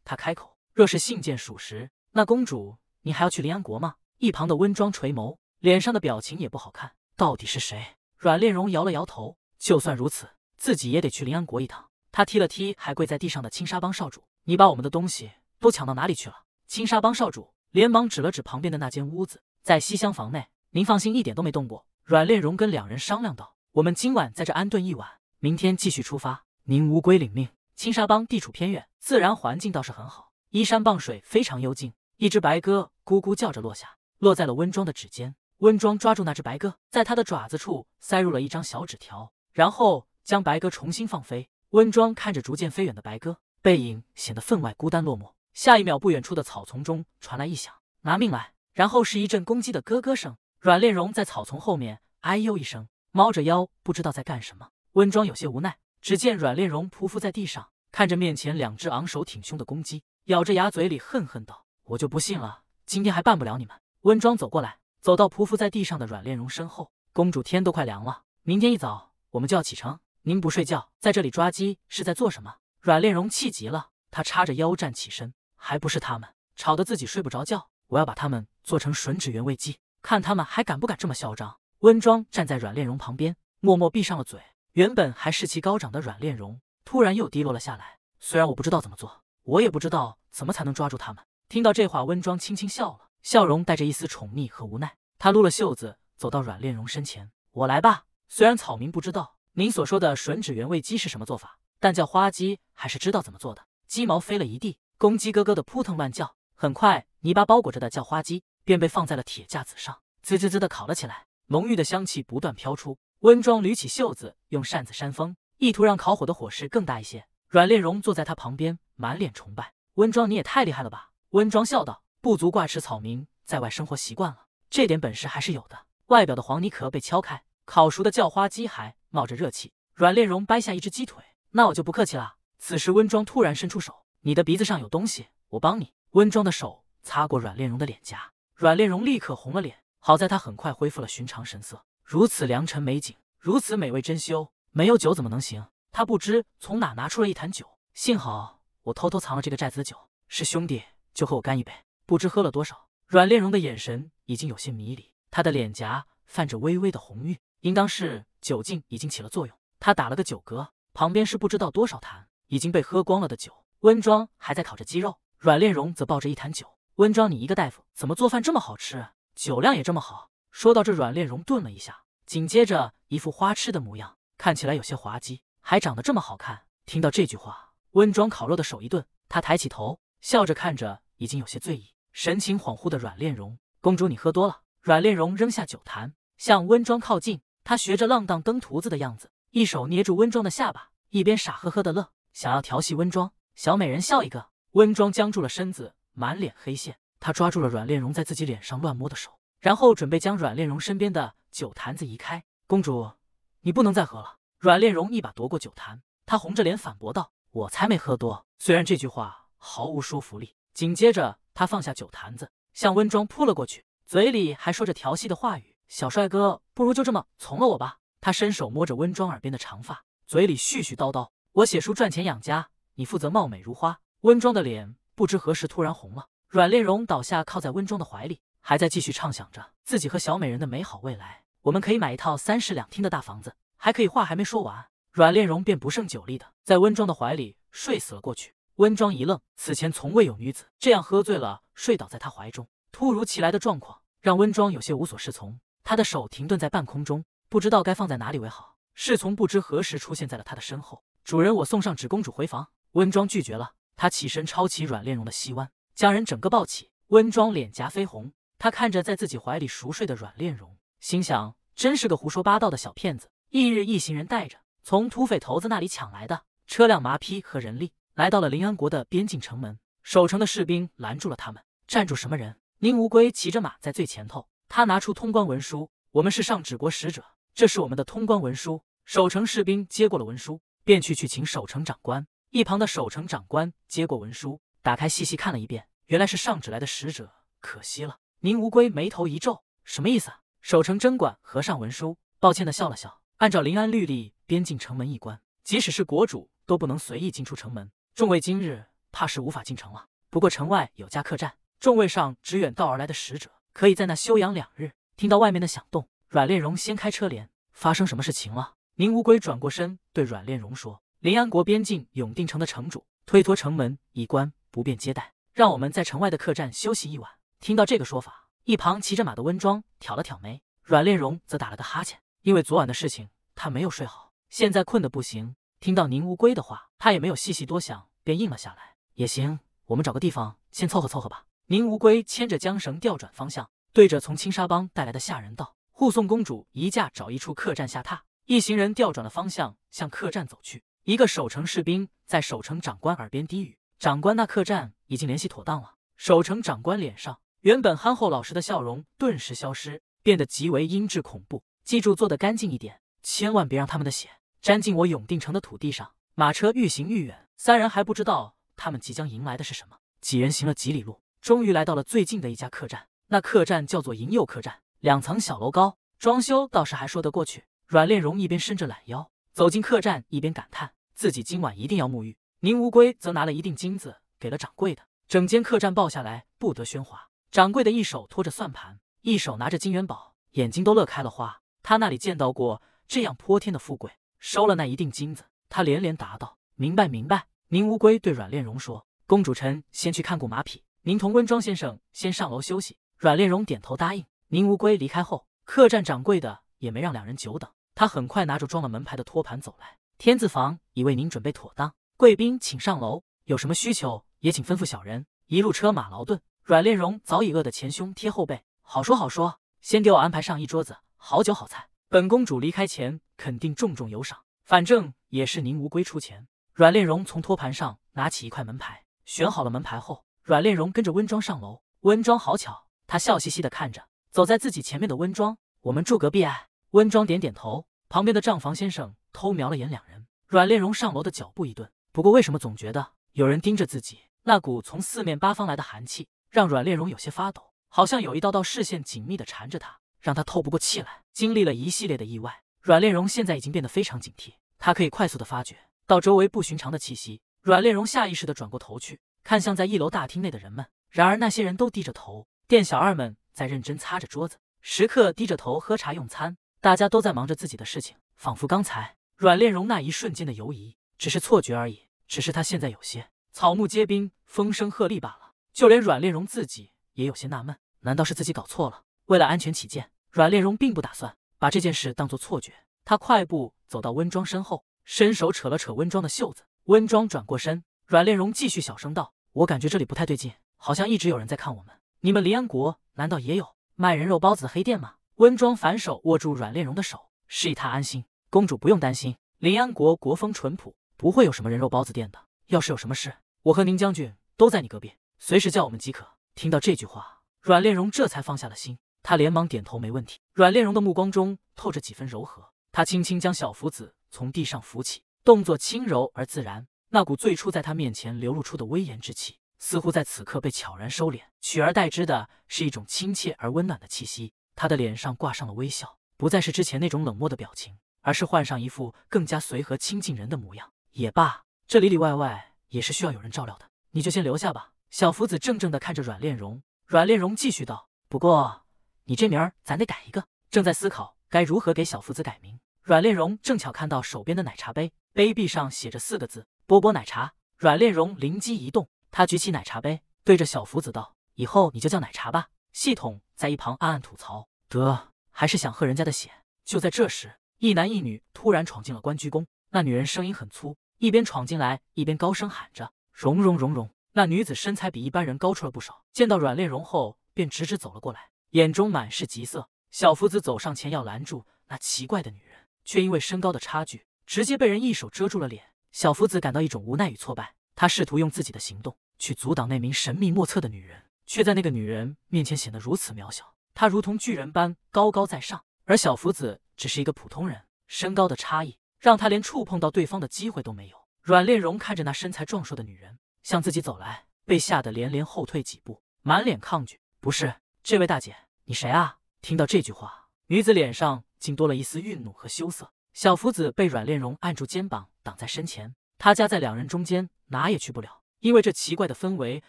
他开口：“若是信件属实，那公主你还要去临安国吗？”一旁的温庄垂眸，脸上的表情也不好看。到底是谁？阮炼荣摇了摇头：“就算如此，自己也得去临安国一趟。”他踢了踢还跪在地上的青纱帮少主：“你把我们的东西都抢到哪里去了？”青纱帮少主连忙指了指旁边的那间屋子，在西厢房内。您放心，一点都没动过。阮炼荣跟两人商量道：“我们今晚在这安顿一晚，明天继续出发。”您无归领命。青纱帮地处偏远，自然环境倒是很好，依山傍水，非常幽静。一只白鸽咕咕叫着落下，落在了温庄的指尖。温庄抓住那只白鸽，在它的爪子处塞入了一张小纸条，然后将白鸽重新放飞。温庄看着逐渐飞远的白鸽，背影显得分外孤单落寞。下一秒，不远处的草丛中传来一响，拿命来！然后是一阵公鸡的咯咯声。阮炼荣在草丛后面哎呦一声，猫着腰，不知道在干什么。温庄有些无奈。只见阮炼荣匍匐在地上，看着面前两只昂首挺胸的公鸡，咬着牙，嘴里恨恨道：“我就不信了，今天还办不了你们。”温庄走过来，走到匍匐在地上的阮炼荣身后：“公主，天都快凉了，明天一早我们就要启程。您不睡觉，在这里抓鸡是在做什么？”阮炼荣气极了，他叉着腰站起身：“还不是他们吵得自己睡不着觉，我要把他们做成吮指原味鸡，看他们还敢不敢这么嚣张。”温庄站在阮炼荣旁边，默默闭上了嘴。原本还士气高涨的阮炼荣，突然又低落了下来。虽然我不知道怎么做，我也不知道怎么才能抓住他们。听到这话，温庄轻轻笑了，笑容带着一丝宠溺和无奈。他撸了袖子，走到阮炼荣身前：“我来吧。虽然草民不知道您所说的吮指原味鸡是什么做法，但叫花鸡还是知道怎么做的。鸡毛飞了一地，公鸡咯咯的扑腾乱叫。很快，泥巴包裹着的叫花鸡便被放在了铁架子上，滋滋滋的烤了起来，浓郁的香气不断飘出。温庄捋起袖子，用扇子扇风，意图让烤火的火势更大一些。阮炼荣坐在他旁边，满脸崇拜。温庄，你也太厉害了吧！温庄笑道：“不足挂齿草民，在外生活习惯了，这点本事还是有的。”外表的黄泥壳被敲开，烤熟的叫花鸡还冒着热气。阮炼荣掰下一只鸡腿，那我就不客气了。此时温庄突然伸出手：“你的鼻子上有东西，我帮你。”温庄的手擦过阮炼荣的脸颊，阮炼荣立刻红了脸。好在他很快恢复了寻常神色。如此良辰美景，如此美味珍馐，没有酒怎么能行？他不知从哪拿出了一坛酒，幸好我偷偷藏了这个寨子的酒。是兄弟，就和我干一杯。不知喝了多少。阮炼荣的眼神已经有些迷离，他的脸颊泛着微微的红晕，应当是酒劲已经起了作用。他打了个酒嗝，旁边是不知道多少坛已经被喝光了的酒。温庄还在烤着鸡肉。阮炼荣则抱着一坛酒，温庄，你一个大夫怎么做饭这么好吃，酒量也这么好？说到这，阮炼荣顿了一下，紧接着一副花痴的模样，看起来有些滑稽，还长得这么好看。听到这句话，温庄烤肉的手一顿，他抬起头，笑着看着已经有些醉意、神情恍惚的阮炼荣。公主，你喝多了。阮炼荣扔下酒坛，向温庄靠近，他学着浪荡登徒子的样子，一手捏住温庄的下巴，一边傻呵呵的乐，想要调戏温庄。小美人笑一个。温庄僵住了身子，满脸黑线。他抓住了阮炼荣在自己脸上乱摸的手，然后准备将阮炼荣身边的酒坛子移开。公主，你不能再喝了。阮炼荣一把夺过酒坛，他红着脸反驳道：“我才没喝多。”虽然这句话毫无说服力。紧接着，他放下酒坛子，向温庄扑了过去，嘴里还说着调戏的话语：“小帅哥，不如就这么从了我吧。”他伸手摸着温庄耳边的长发，嘴里絮絮叨叨：“我写书赚钱养家，你负责貌美如花。”温庄的脸不知何时突然红了，阮炼荣倒下靠在温庄的怀里，还在继续畅想着自己和小美人的美好未来。我们可以买一套三室两厅的大房子，还可以。话还没说完，阮炼荣便不胜酒力的在温庄的怀里睡死了过去。温庄一愣，此前从未有女子这样喝醉了睡倒在他怀中。突如其来的状况让温庄有些无所适从，他的手停顿在半空中，不知道该放在哪里为好。侍从不知何时出现在了他的身后，主人，我送上纸公主回房。温庄拒绝了。他起身抄起阮炼荣的膝弯，将人整个抱起。温庄脸颊绯红，他看着在自己怀里熟睡的阮炼荣，心想：真是个胡说八道的小骗子。翌日，一行人带着从土匪头子那里抢来的车辆、马匹和人力，来到了临安国的边境城门。守城的士兵拦住了他们：“站住！什么人？”宁无归骑着马在最前头，他拿出通关文书：“我们是上指国使者，这是我们的通关文书。”守城士兵接过了文书，便去去请守城长官。一旁的守城长官接过文书，打开细细看了一遍，原来是上旨来的使者。可惜了，宁无归眉头一皱，什么意思？啊守城真管合上文书，抱歉的笑了笑。按照临安律例，边境城门一关，即使是国主都不能随意进出城门。众位今日怕是无法进城了。不过城外有家客栈，众位上只远道而来的使者，可以在那休养两日。听到外面的响动，阮炼荣掀开车帘，发生什么事情了？宁无归转过身对阮炼荣说。临安国边境永定城的城主推脱城门已关，不便接待，让我们在城外的客栈休息一晚。听到这个说法，一旁骑着马的温庄挑了挑眉，阮炼荣则打了个哈欠，因为昨晚的事情他没有睡好，现在困得不行。听到宁无归的话，他也没有细细多想，便应了下来。也行，我们找个地方先凑合凑合吧。宁无归牵着缰绳调转方向，对着从青沙帮带来的下人道：“护送公主移驾，找一处客栈下榻。”一行人调转了方向，向客栈走去。一个守城士兵在守城长官耳边低语：“长官，那客栈已经联系妥当了。”守城长官脸上原本憨厚老实的笑容顿时消失，变得极为阴鸷恐怖。记住，做得干净一点，千万别让他们的血沾进我永定城的土地上。马车愈行愈远，三人还不知道他们即将迎来的是什么。几人行了几里路，终于来到了最近的一家客栈。那客栈叫做银佑客栈，两层小楼高，装修倒是还说得过去。阮炼荣一边伸着懒腰走进客栈，一边感叹。自己今晚一定要沐浴。宁无归则拿了一锭金子给了掌柜的，整间客栈报下来不得喧哗。掌柜的一手托着算盘，一手拿着金元宝，眼睛都乐开了花。他那里见到过这样泼天的富贵，收了那一锭金子，他连连答道：“明白，明白。”宁无归对阮炼荣说：“公主臣先去看顾马匹，您同温庄先生先上楼休息。”阮炼荣点头答应。宁无归离开后，客栈掌柜的也没让两人久等，他很快拿着装了门牌的托盘走来。天字房已为您准备妥当，贵宾请上楼。有什么需求也请吩咐小人。一路车马劳顿，阮炼荣早已饿得前胸贴后背。好说好说，先给我安排上一桌子好酒好菜。本公主离开前肯定重重有赏，反正也是您无归出钱。阮炼荣从托盘上拿起一块门牌，选好了门牌后，阮炼荣跟着温庄上楼。温庄好巧，他笑嘻嘻的看着走在自己前面的温庄。我们住隔壁哎。温庄点点头。旁边的账房先生偷瞄了眼两人。阮炼荣上楼的脚步一顿，不过为什么总觉得有人盯着自己？那股从四面八方来的寒气让阮炼荣有些发抖，好像有一道道视线紧密的缠着他，让他透不过气来。经历了一系列的意外，阮炼荣现在已经变得非常警惕。他可以快速的发觉到周围不寻常的气息。阮炼荣下意识的转过头去，看向在一楼大厅内的人们。然而那些人都低着头，店小二们在认真擦着桌子，食客低着头喝茶用餐，大家都在忙着自己的事情，仿佛刚才阮炼荣那一瞬间的犹疑只是错觉而已。只是他现在有些。草木皆兵，风声鹤唳罢了。就连阮炼荣自己也有些纳闷，难道是自己搞错了？为了安全起见，阮炼荣并不打算把这件事当作错觉。他快步走到温庄身后，伸手扯了扯温庄的袖子。温庄转过身，阮炼荣继续小声道：“我感觉这里不太对劲，好像一直有人在看我们。你们离安国难道也有卖人肉包子的黑店吗？”温庄反手握住阮炼荣的手，示意他安心。公主不用担心，临安国国风淳朴，不会有什么人肉包子店的。要是有什么事，我和宁将军都在你隔壁，随时叫我们即可。听到这句话，阮炼荣这才放下了心，他连忙点头，没问题。阮炼荣的目光中透着几分柔和，他轻轻将小福子从地上扶起，动作轻柔而自然。那股最初在他面前流露出的威严之气，似乎在此刻被悄然收敛，取而代之的是一种亲切而温暖的气息。他的脸上挂上了微笑，不再是之前那种冷漠的表情，而是换上一副更加随和亲近人的模样。也罢，这里里外外。也是需要有人照料的，你就先留下吧。小福子怔怔的看着阮炼荣，阮炼荣继续道：“不过你这名儿咱得改一个。”正在思考该如何给小福子改名，阮炼荣正巧看到手边的奶茶杯，杯壁上写着四个字：“波波奶茶。”阮炼荣灵机一动，他举起奶茶杯，对着小福子道：“以后你就叫奶茶吧。”系统在一旁暗暗吐槽：“得，还是想喝人家的血。”就在这时，一男一女突然闯进了关雎宫，那女人声音很粗。一边闯进来，一边高声喊着：“蓉蓉蓉蓉！”那女子身材比一般人高出了不少，见到阮炼荣后，便直直走了过来，眼中满是急色。小福子走上前要拦住那奇怪的女人，却因为身高的差距，直接被人一手遮住了脸。小福子感到一种无奈与挫败，他试图用自己的行动去阻挡那名神秘莫测的女人，却在那个女人面前显得如此渺小。她如同巨人般高高在上，而小福子只是一个普通人，身高的差异。让他连触碰到对方的机会都没有。阮炼荣看着那身材壮硕的女人向自己走来，被吓得连连后退几步，满脸抗拒。不是，这位大姐，你谁啊？听到这句话，女子脸上竟多了一丝愠怒和羞涩。小福子被阮炼荣按住肩膀，挡在身前，他夹在两人中间，哪也去不了，因为这奇怪的氛围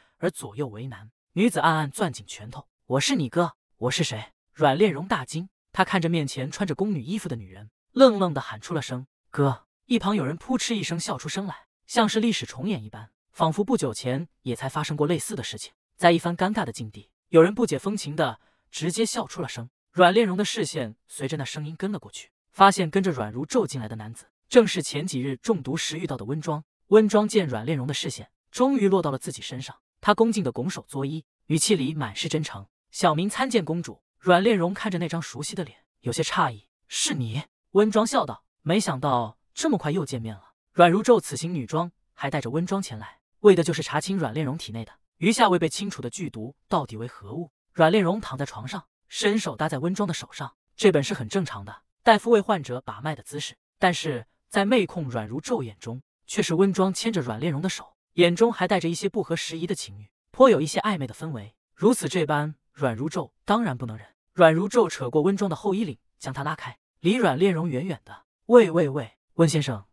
而左右为难。女子暗暗攥紧拳头：“我是你哥，我是谁？”阮炼荣大惊，他看着面前穿着宫女衣服的女人，愣愣的喊出了声。哥，一旁有人扑哧一声笑出声来，像是历史重演一般，仿佛不久前也才发生过类似的事情。在一番尴尬的境地，有人不解风情的直接笑出了声。阮炼荣的视线随着那声音跟了过去，发现跟着阮如骤进来的男子，正是前几日中毒时遇到的温庄。温庄见阮炼荣的视线终于落到了自己身上，他恭敬的拱手作揖，语气里满是真诚：“小民参见公主。”阮炼荣看着那张熟悉的脸，有些诧异：“是你？”温庄笑道。没想到这么快又见面了。阮如昼此行女装，还带着温庄前来，为的就是查清阮炼荣体内的余下未被清除的剧毒到底为何物。阮炼荣躺在床上，伸手搭在温庄的手上，这本是很正常的大夫为患者把脉的姿势。但是在妹控阮如昼眼中，却是温庄牵着阮炼荣的手，眼中还带着一些不合时宜的情欲，颇有一些暧昧的氛围。如此这般，阮如昼当然不能忍。阮如昼扯过温庄的后衣领，将他拉开，离阮炼荣远远的。喂喂喂，温先生，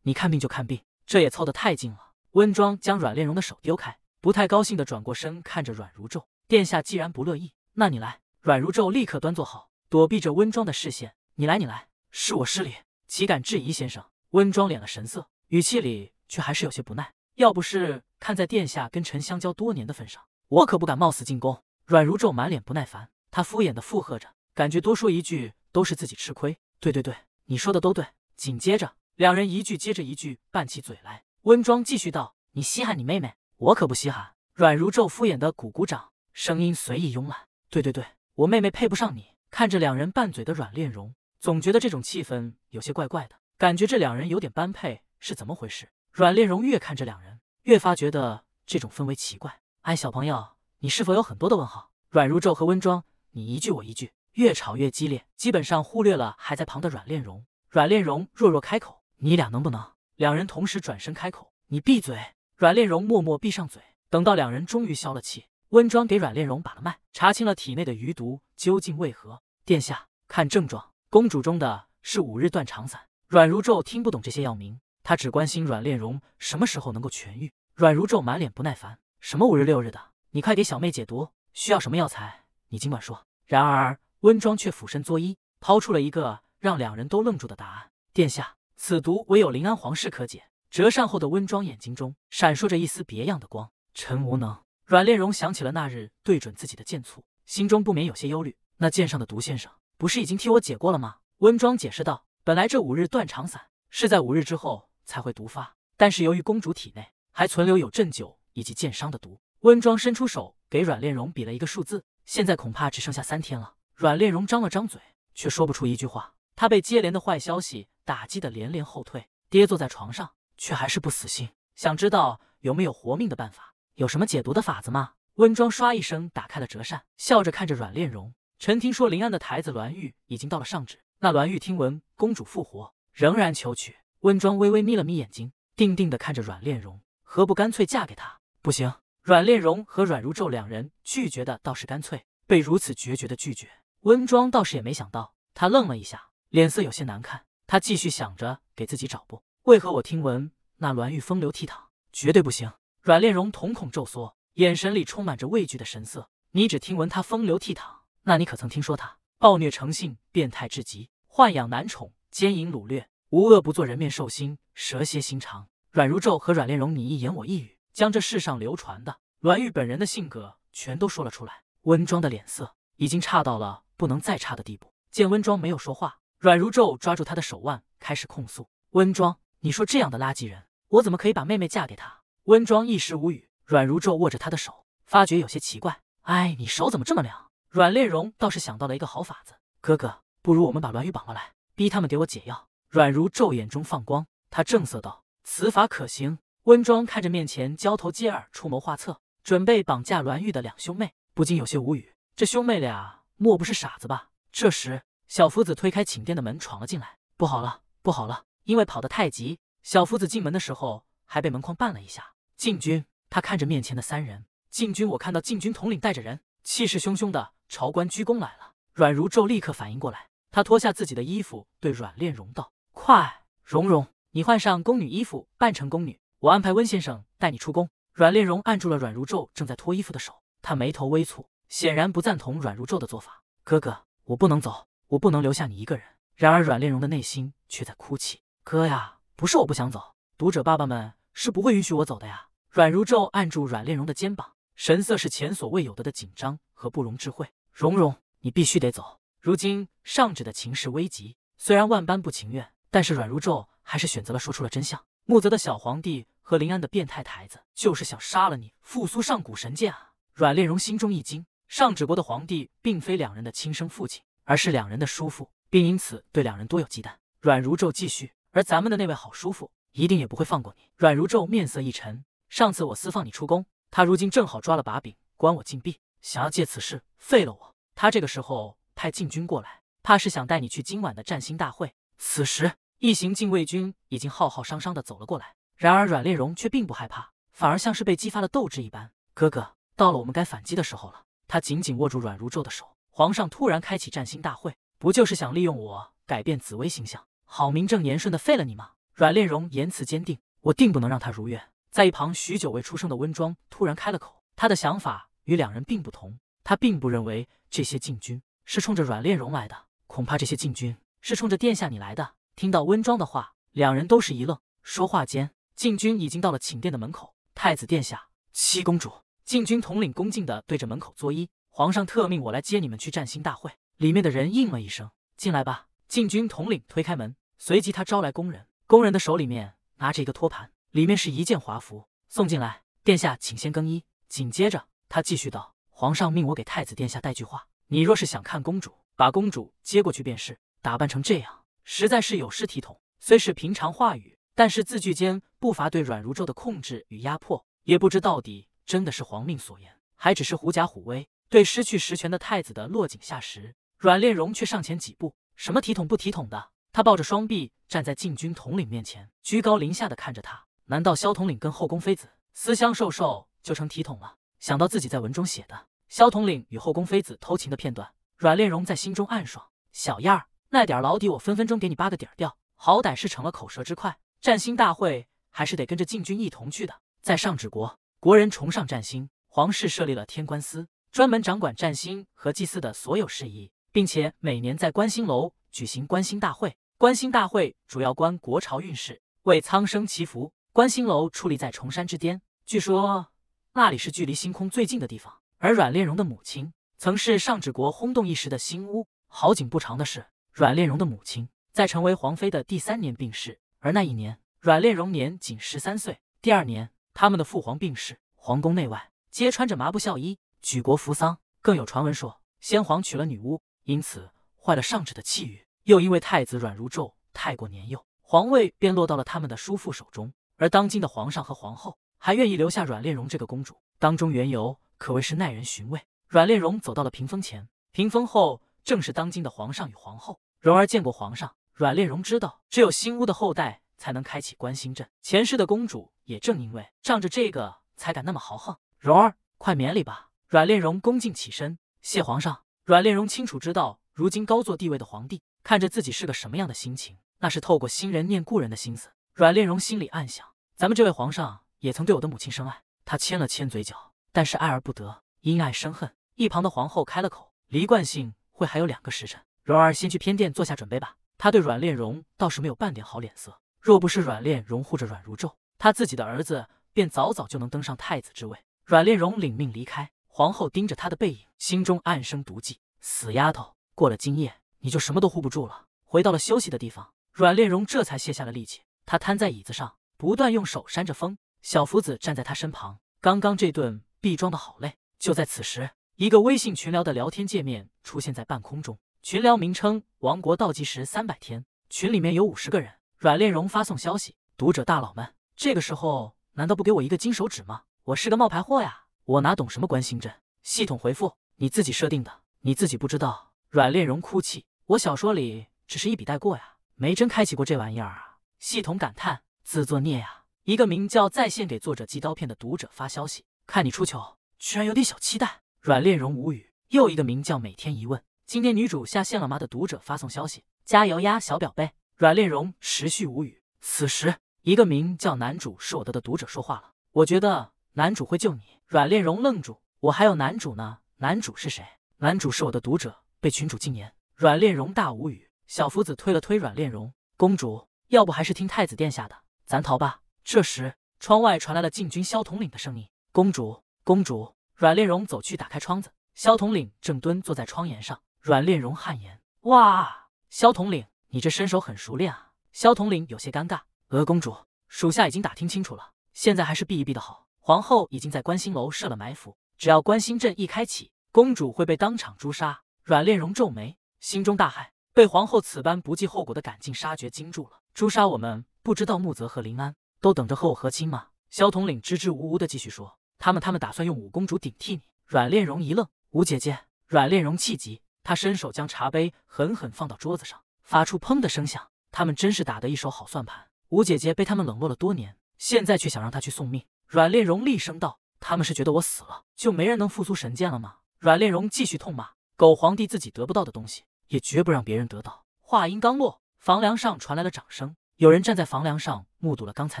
你看病就看病，这也凑得太近了。温庄将阮炼荣的手丢开，不太高兴的转过身看着阮如昼，殿下既然不乐意，那你来。阮如昼立刻端坐好，躲避着温庄的视线。你来，你来，是我失礼，岂敢质疑先生？温庄敛了神色，语气里却还是有些不耐。要不是看在殿下跟臣相交多年的份上，我可不敢冒死进宫。阮如昼满脸不耐烦，他敷衍的附和着，感觉多说一句都是自己吃亏。对对对。你说的都对。紧接着，两人一句接着一句拌起嘴来。温庄继续道：“你稀罕你妹妹，我可不稀罕。”阮如昼敷衍的鼓鼓掌，声音随意慵懒：“对对对，我妹妹配不上你。”看着两人拌嘴的阮炼荣，总觉得这种气氛有些怪怪的，感觉这两人有点般配，是怎么回事？阮炼荣越看着两人，越发觉得这种氛围奇怪。哎，小朋友，你是否有很多的问号？阮如昼和温庄，你一句我一句，越吵越激烈，基本上忽略了还在旁的阮炼荣。阮炼荣弱弱开口：“你俩能不能？”两人同时转身开口：“你闭嘴！”阮炼荣默默闭上嘴。等到两人终于消了气。温庄给阮炼荣把了脉，查清了体内的余毒究竟为何。殿下，看症状，公主中的是五日断肠散。阮如昼听不懂这些药名，他只关心阮炼荣什么时候能够痊愈。阮如昼满脸不耐烦：“什么五日六日的？你快给小妹解毒，需要什么药材？你尽管说。”然而温庄却俯身作揖，抛出了一个让两人都愣住的答案：“殿下，此毒唯有临安皇室可解。”折扇后的温庄眼睛中闪烁着一丝别样的光。臣无能。阮炼荣想起了那日对准自己的剑簇，心中不免有些忧虑。那剑上的毒，先生不是已经替我解过了吗？温庄解释道：“本来这五日断肠散是在五日之后才会毒发，但是由于公主体内还存留有鸩酒以及剑伤的毒。”温庄伸出手给阮炼荣比了一个数字，现在恐怕只剩下三天了。阮炼荣张了张嘴，却说不出一句话。他被接连的坏消息打击的连连后退，跌坐在床上，却还是不死心，想知道有没有活命的办法。有什么解毒的法子吗？温庄唰一声打开了折扇，笑着看着阮炼荣。臣听说临安的台子栾玉已经到了上旨，那栾玉听闻公主复活，仍然求娶。温庄微微眯了眯眼睛，定定的看着阮炼荣，何不干脆嫁给他？不行。阮炼荣和阮如昼两人拒绝的倒是干脆，被如此决绝的拒绝，温庄倒是也没想到。他愣了一下，脸色有些难看。他继续想着给自己找不？为何我听闻那栾玉风流倜傥，绝对不行。阮炼荣瞳孔骤缩，眼神里充满着畏惧的神色。你只听闻他风流倜傥，那你可曾听说他暴虐成性，变态至极，豢养男宠，奸淫掳掠，无恶不作，人面兽心，蛇蝎心肠？阮如昼和阮炼荣你一言我一语，将这世上流传的栾玉本人的性格全都说了出来。温庄的脸色已经差到了不能再差的地步。见温庄没有说话，阮如昼抓住他的手腕，开始控诉：“温庄，你说这样的垃圾人，我怎么可以把妹妹嫁给他？”温庄一时无语，阮如昼握着他的手，发觉有些奇怪。哎，你手怎么这么凉？阮烈荣倒是想到了一个好法子，哥哥，不如我们把栾玉绑了来，逼他们给我解药。阮如昼眼中放光，他正色道：“此法可行。”温庄看着面前交头接耳、出谋划策，准备绑架栾玉的两兄妹，不禁有些无语。这兄妹俩莫不是傻子吧？这时，小夫子推开寝殿的门，闯了进来。不好了，不好了！因为跑得太急，小夫子进门的时候。还被门框绊了一下。禁军，他看着面前的三人。禁军，我看到禁军统领带着人，气势汹汹的朝官鞠躬来了。阮如昼立刻反应过来，他脱下自己的衣服，对阮炼荣道：“快，蓉蓉，你换上宫女衣服，扮成宫女，我安排温先生带你出宫。”阮炼荣按住了阮如昼正在脱衣服的手，他眉头微蹙，显然不赞同阮如昼的做法。哥哥，我不能走，我不能留下你一个人。然而阮炼荣的内心却在哭泣。哥呀，不是我不想走，读者爸爸们。是不会允许我走的呀！阮如昼按住阮炼荣的肩膀，神色是前所未有的的紧张和不容置喙。蓉蓉，你必须得走。如今上旨的情势危急，虽然万般不情愿，但是阮如昼还是选择了说出了真相。穆泽的小皇帝和临安的变态台子，就是想杀了你，复苏上古神剑啊！阮炼荣心中一惊，上旨国的皇帝并非两人的亲生父亲，而是两人的叔父，并因此对两人多有忌惮。阮如昼继续，而咱们的那位好叔父。一定也不会放过你。阮如昼面色一沉，上次我私放你出宫，他如今正好抓了把柄，关我禁闭，想要借此事废了我。他这个时候派禁军过来，怕是想带你去今晚的战星大会。此时，一行禁卫军已经浩浩汤汤的走了过来。然而阮烈荣却并不害怕，反而像是被激发了斗志一般。哥哥，到了我们该反击的时候了。他紧紧握住阮如昼的手。皇上突然开启占星大会，不就是想利用我改变紫薇形象，好名正言顺的废了你吗？阮炼荣言辞坚定，我定不能让他如愿。在一旁许久未出声的温庄突然开了口，他的想法与两人并不同。他并不认为这些禁军是冲着阮炼荣来的，恐怕这些禁军是冲着殿下你来的。听到温庄的话，两人都是一愣。说话间，禁军已经到了寝殿的门口。太子殿下，七公主，禁军统领恭敬地对着门口作揖。皇上特命我来接你们去占星大会。里面的人应了一声，进来吧。禁军统领推开门，随即他招来工人。工人的手里面拿着一个托盘，里面是一件华服，送进来。殿下，请先更衣。紧接着，他继续道：“皇上命我给太子殿下带句话，你若是想看公主，把公主接过去便是。打扮成这样，实在是有失体统。虽是平常话语，但是字句间不乏对阮如昼的控制与压迫。也不知到底真的是皇命所言，还只是狐假虎威，对失去实权的太子的落井下石。”阮炼荣却上前几步：“什么体统不体统的？”他抱着双臂站在禁军统领面前，居高临下的看着他。难道萧统领跟后宫妃子私相授受？就成体统了。想到自己在文中写的萧统领与后宫妃子偷情的片段，阮炼荣在心中暗爽。小样儿，那点老底我分分钟给你扒个底儿掉。好歹是成了口舌之快，占星大会还是得跟着禁军一同去的。在上旨国，国人崇尚占星，皇室设立了天官司，专门掌管占星和祭祀的所有事宜，并且每年在观星楼举行观星大会。观星大会主要观国朝运势，为苍生祈福。观星楼矗立在崇山之巅，据说。那里是距离星空最近的地方，而阮炼荣的母亲曾是上旨国轰动一时的星屋。好景不长的是，阮炼荣的母亲在成为皇妃的第三年病逝，而那一年阮炼荣年仅十三岁。第二年，他们的父皇病逝，皇宫内外皆穿着麻布孝衣，举国扶丧。更有传闻说，先皇娶了女巫，因此坏了上旨的气宇。又因为太子阮如昼太过年幼，皇位便落到了他们的叔父手中，而当今的皇上和皇后。还愿意留下阮炼荣这个公主，当中缘由可谓是耐人寻味。阮炼荣走到了屏风前，屏风后正是当今的皇上与皇后。荣儿见过皇上，阮炼荣知道，只有新屋的后代才能开启观星阵。前世的公主也正因为仗着这个，才敢那么豪横。荣儿，快免礼吧。阮炼荣恭敬起身，谢皇上。阮炼荣清楚知道，如今高坐帝位的皇帝看着自己是个什么样的心情，那是透过新人念故人的心思。阮炼荣心里暗想，咱们这位皇上。也曾对我的母亲深爱，他牵了牵嘴角，但是爱而不得，因爱生恨。一旁的皇后开了口：“离冠信会还有两个时辰，蓉儿先去偏殿做下准备吧。”他对阮炼荣倒是没有半点好脸色。若不是阮炼荣护着阮如昼，他自己的儿子便早早就能登上太子之位。阮炼荣领命离开，皇后盯着他的背影，心中暗生毒计：死丫头，过了今夜你就什么都护不住了。回到了休息的地方，阮炼荣这才卸下了力气，他瘫在椅子上，不断用手扇着风。小福子站在他身旁，刚刚这顿必装的好累。就在此时，一个微信群聊的聊天界面出现在半空中，群聊名称“王国倒计时三百天”，群里面有五十个人。阮炼荣发送消息：“读者大佬们，这个时候难道不给我一个金手指吗？我是个冒牌货呀，我哪懂什么关心阵？”系统回复：“你自己设定的，你自己不知道。”阮炼荣哭泣：“我小说里只是一笔带过呀，没真开启过这玩意儿啊。”系统感叹：“自作孽呀。”一个名叫在线给作者寄刀片的读者发消息，看你出糗，居然有点小期待。阮炼荣无语。又一个名叫每天疑问，今天女主下线了吗的读者发送消息，加油呀，小表妹。阮炼荣持续无语。此时，一个名叫男主是我的的读者说话了，我觉得男主会救你。阮炼荣愣住，我还有男主呢？男主是谁？男主是我的读者，被群主禁言。阮炼荣大无语。小福子推了推阮炼荣，公主，要不还是听太子殿下的，咱逃吧。这时，窗外传来了禁军萧统领的声音：“公主，公主。”阮炼荣走去打开窗子，萧统领正蹲坐在窗沿上。阮炼荣汗颜：“哇，萧统领，你这身手很熟练啊！”萧统领有些尴尬：“娥公主，属下已经打听清楚了，现在还是避一避的好。皇后已经在观星楼设了埋伏，只要观星阵一开启，公主会被当场诛杀。”阮炼荣皱眉，心中大骇，被皇后此般不计后果的赶尽杀绝惊住了。诛杀我们，不知道穆泽和林安。都等着和我和亲吗？萧统领支支吾吾的继续说：“他们他们打算用五公主顶替你。”阮炼荣一愣：“五姐姐！”阮炼荣气急，他伸手将茶杯狠狠放到桌子上，发出砰的声响。他们真是打得一手好算盘。五姐姐被他们冷落了多年，现在却想让她去送命。阮炼荣厉声道：“他们是觉得我死了就没人能复苏神剑了吗？”阮炼荣继续痛骂：“狗皇帝自己得不到的东西，也绝不让别人得到。”话音刚落，房梁上传来了掌声。有人站在房梁上目睹了刚才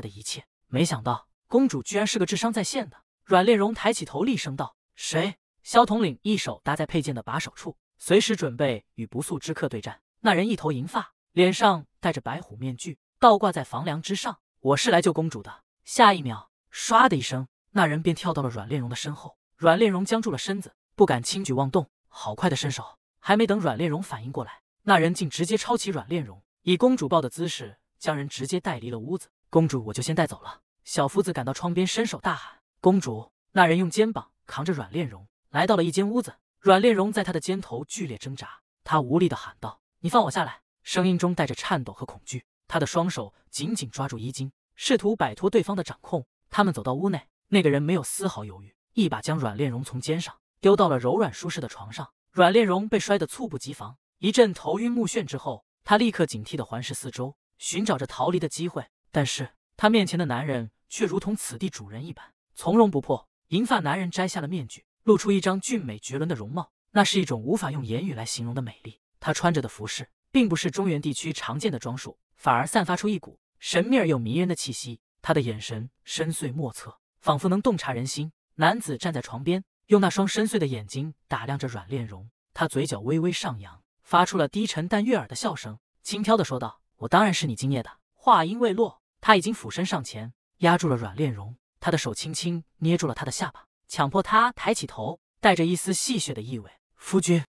的一切，没想到公主居然是个智商在线的。阮炼荣抬起头厉声道：“谁？”萧统领一手搭在佩剑的把手处，随时准备与不速之客对战。那人一头银发，脸上戴着白虎面具，倒挂在房梁之上。我是来救公主的。下一秒，唰的一声，那人便跳到了阮炼荣的身后。阮炼荣僵住了身子，不敢轻举妄动。好快的身手，还没等阮炼荣反应过来，那人竟直接抄起阮炼荣，以公主抱的姿势。将人直接带离了屋子。公主，我就先带走了。小夫子赶到窗边，伸手大喊：“公主！”那人用肩膀扛着阮炼荣，来到了一间屋子。阮炼荣在他的肩头剧烈挣扎，他无力的喊道：“你放我下来！”声音中带着颤抖和恐惧。他的双手紧紧抓住衣襟，试图摆脱对方的掌控。他们走到屋内，那个人没有丝毫犹豫，一把将阮炼荣从肩上丢到了柔软舒适的床上。阮炼荣被摔得猝不及防，一阵头晕目眩之后，他立刻警惕地环视四周，寻找着逃离的机会。但是他面前的男人却如同此地主人一般，从容不迫。银发男人摘下了面具，露出一张俊美绝伦的容貌，那是一种无法用言语来形容的美丽。他穿着的服饰并不是中原地区常见的装束，反而散发出一股神秘而又迷人的气息。他的眼神深邃莫测，仿佛能洞察人心。男子站在床边，用那双深邃的眼睛打量着阮炼荣，他嘴角微微上扬，发出了低沉但悦耳的笑声，轻佻的说道：“我当然是你今夜的。”话音未落，他已经俯身上前，压住了阮炼荣。他的手轻轻捏住了他的下巴，强迫他抬起头，带着一丝戏谑的意味。夫君，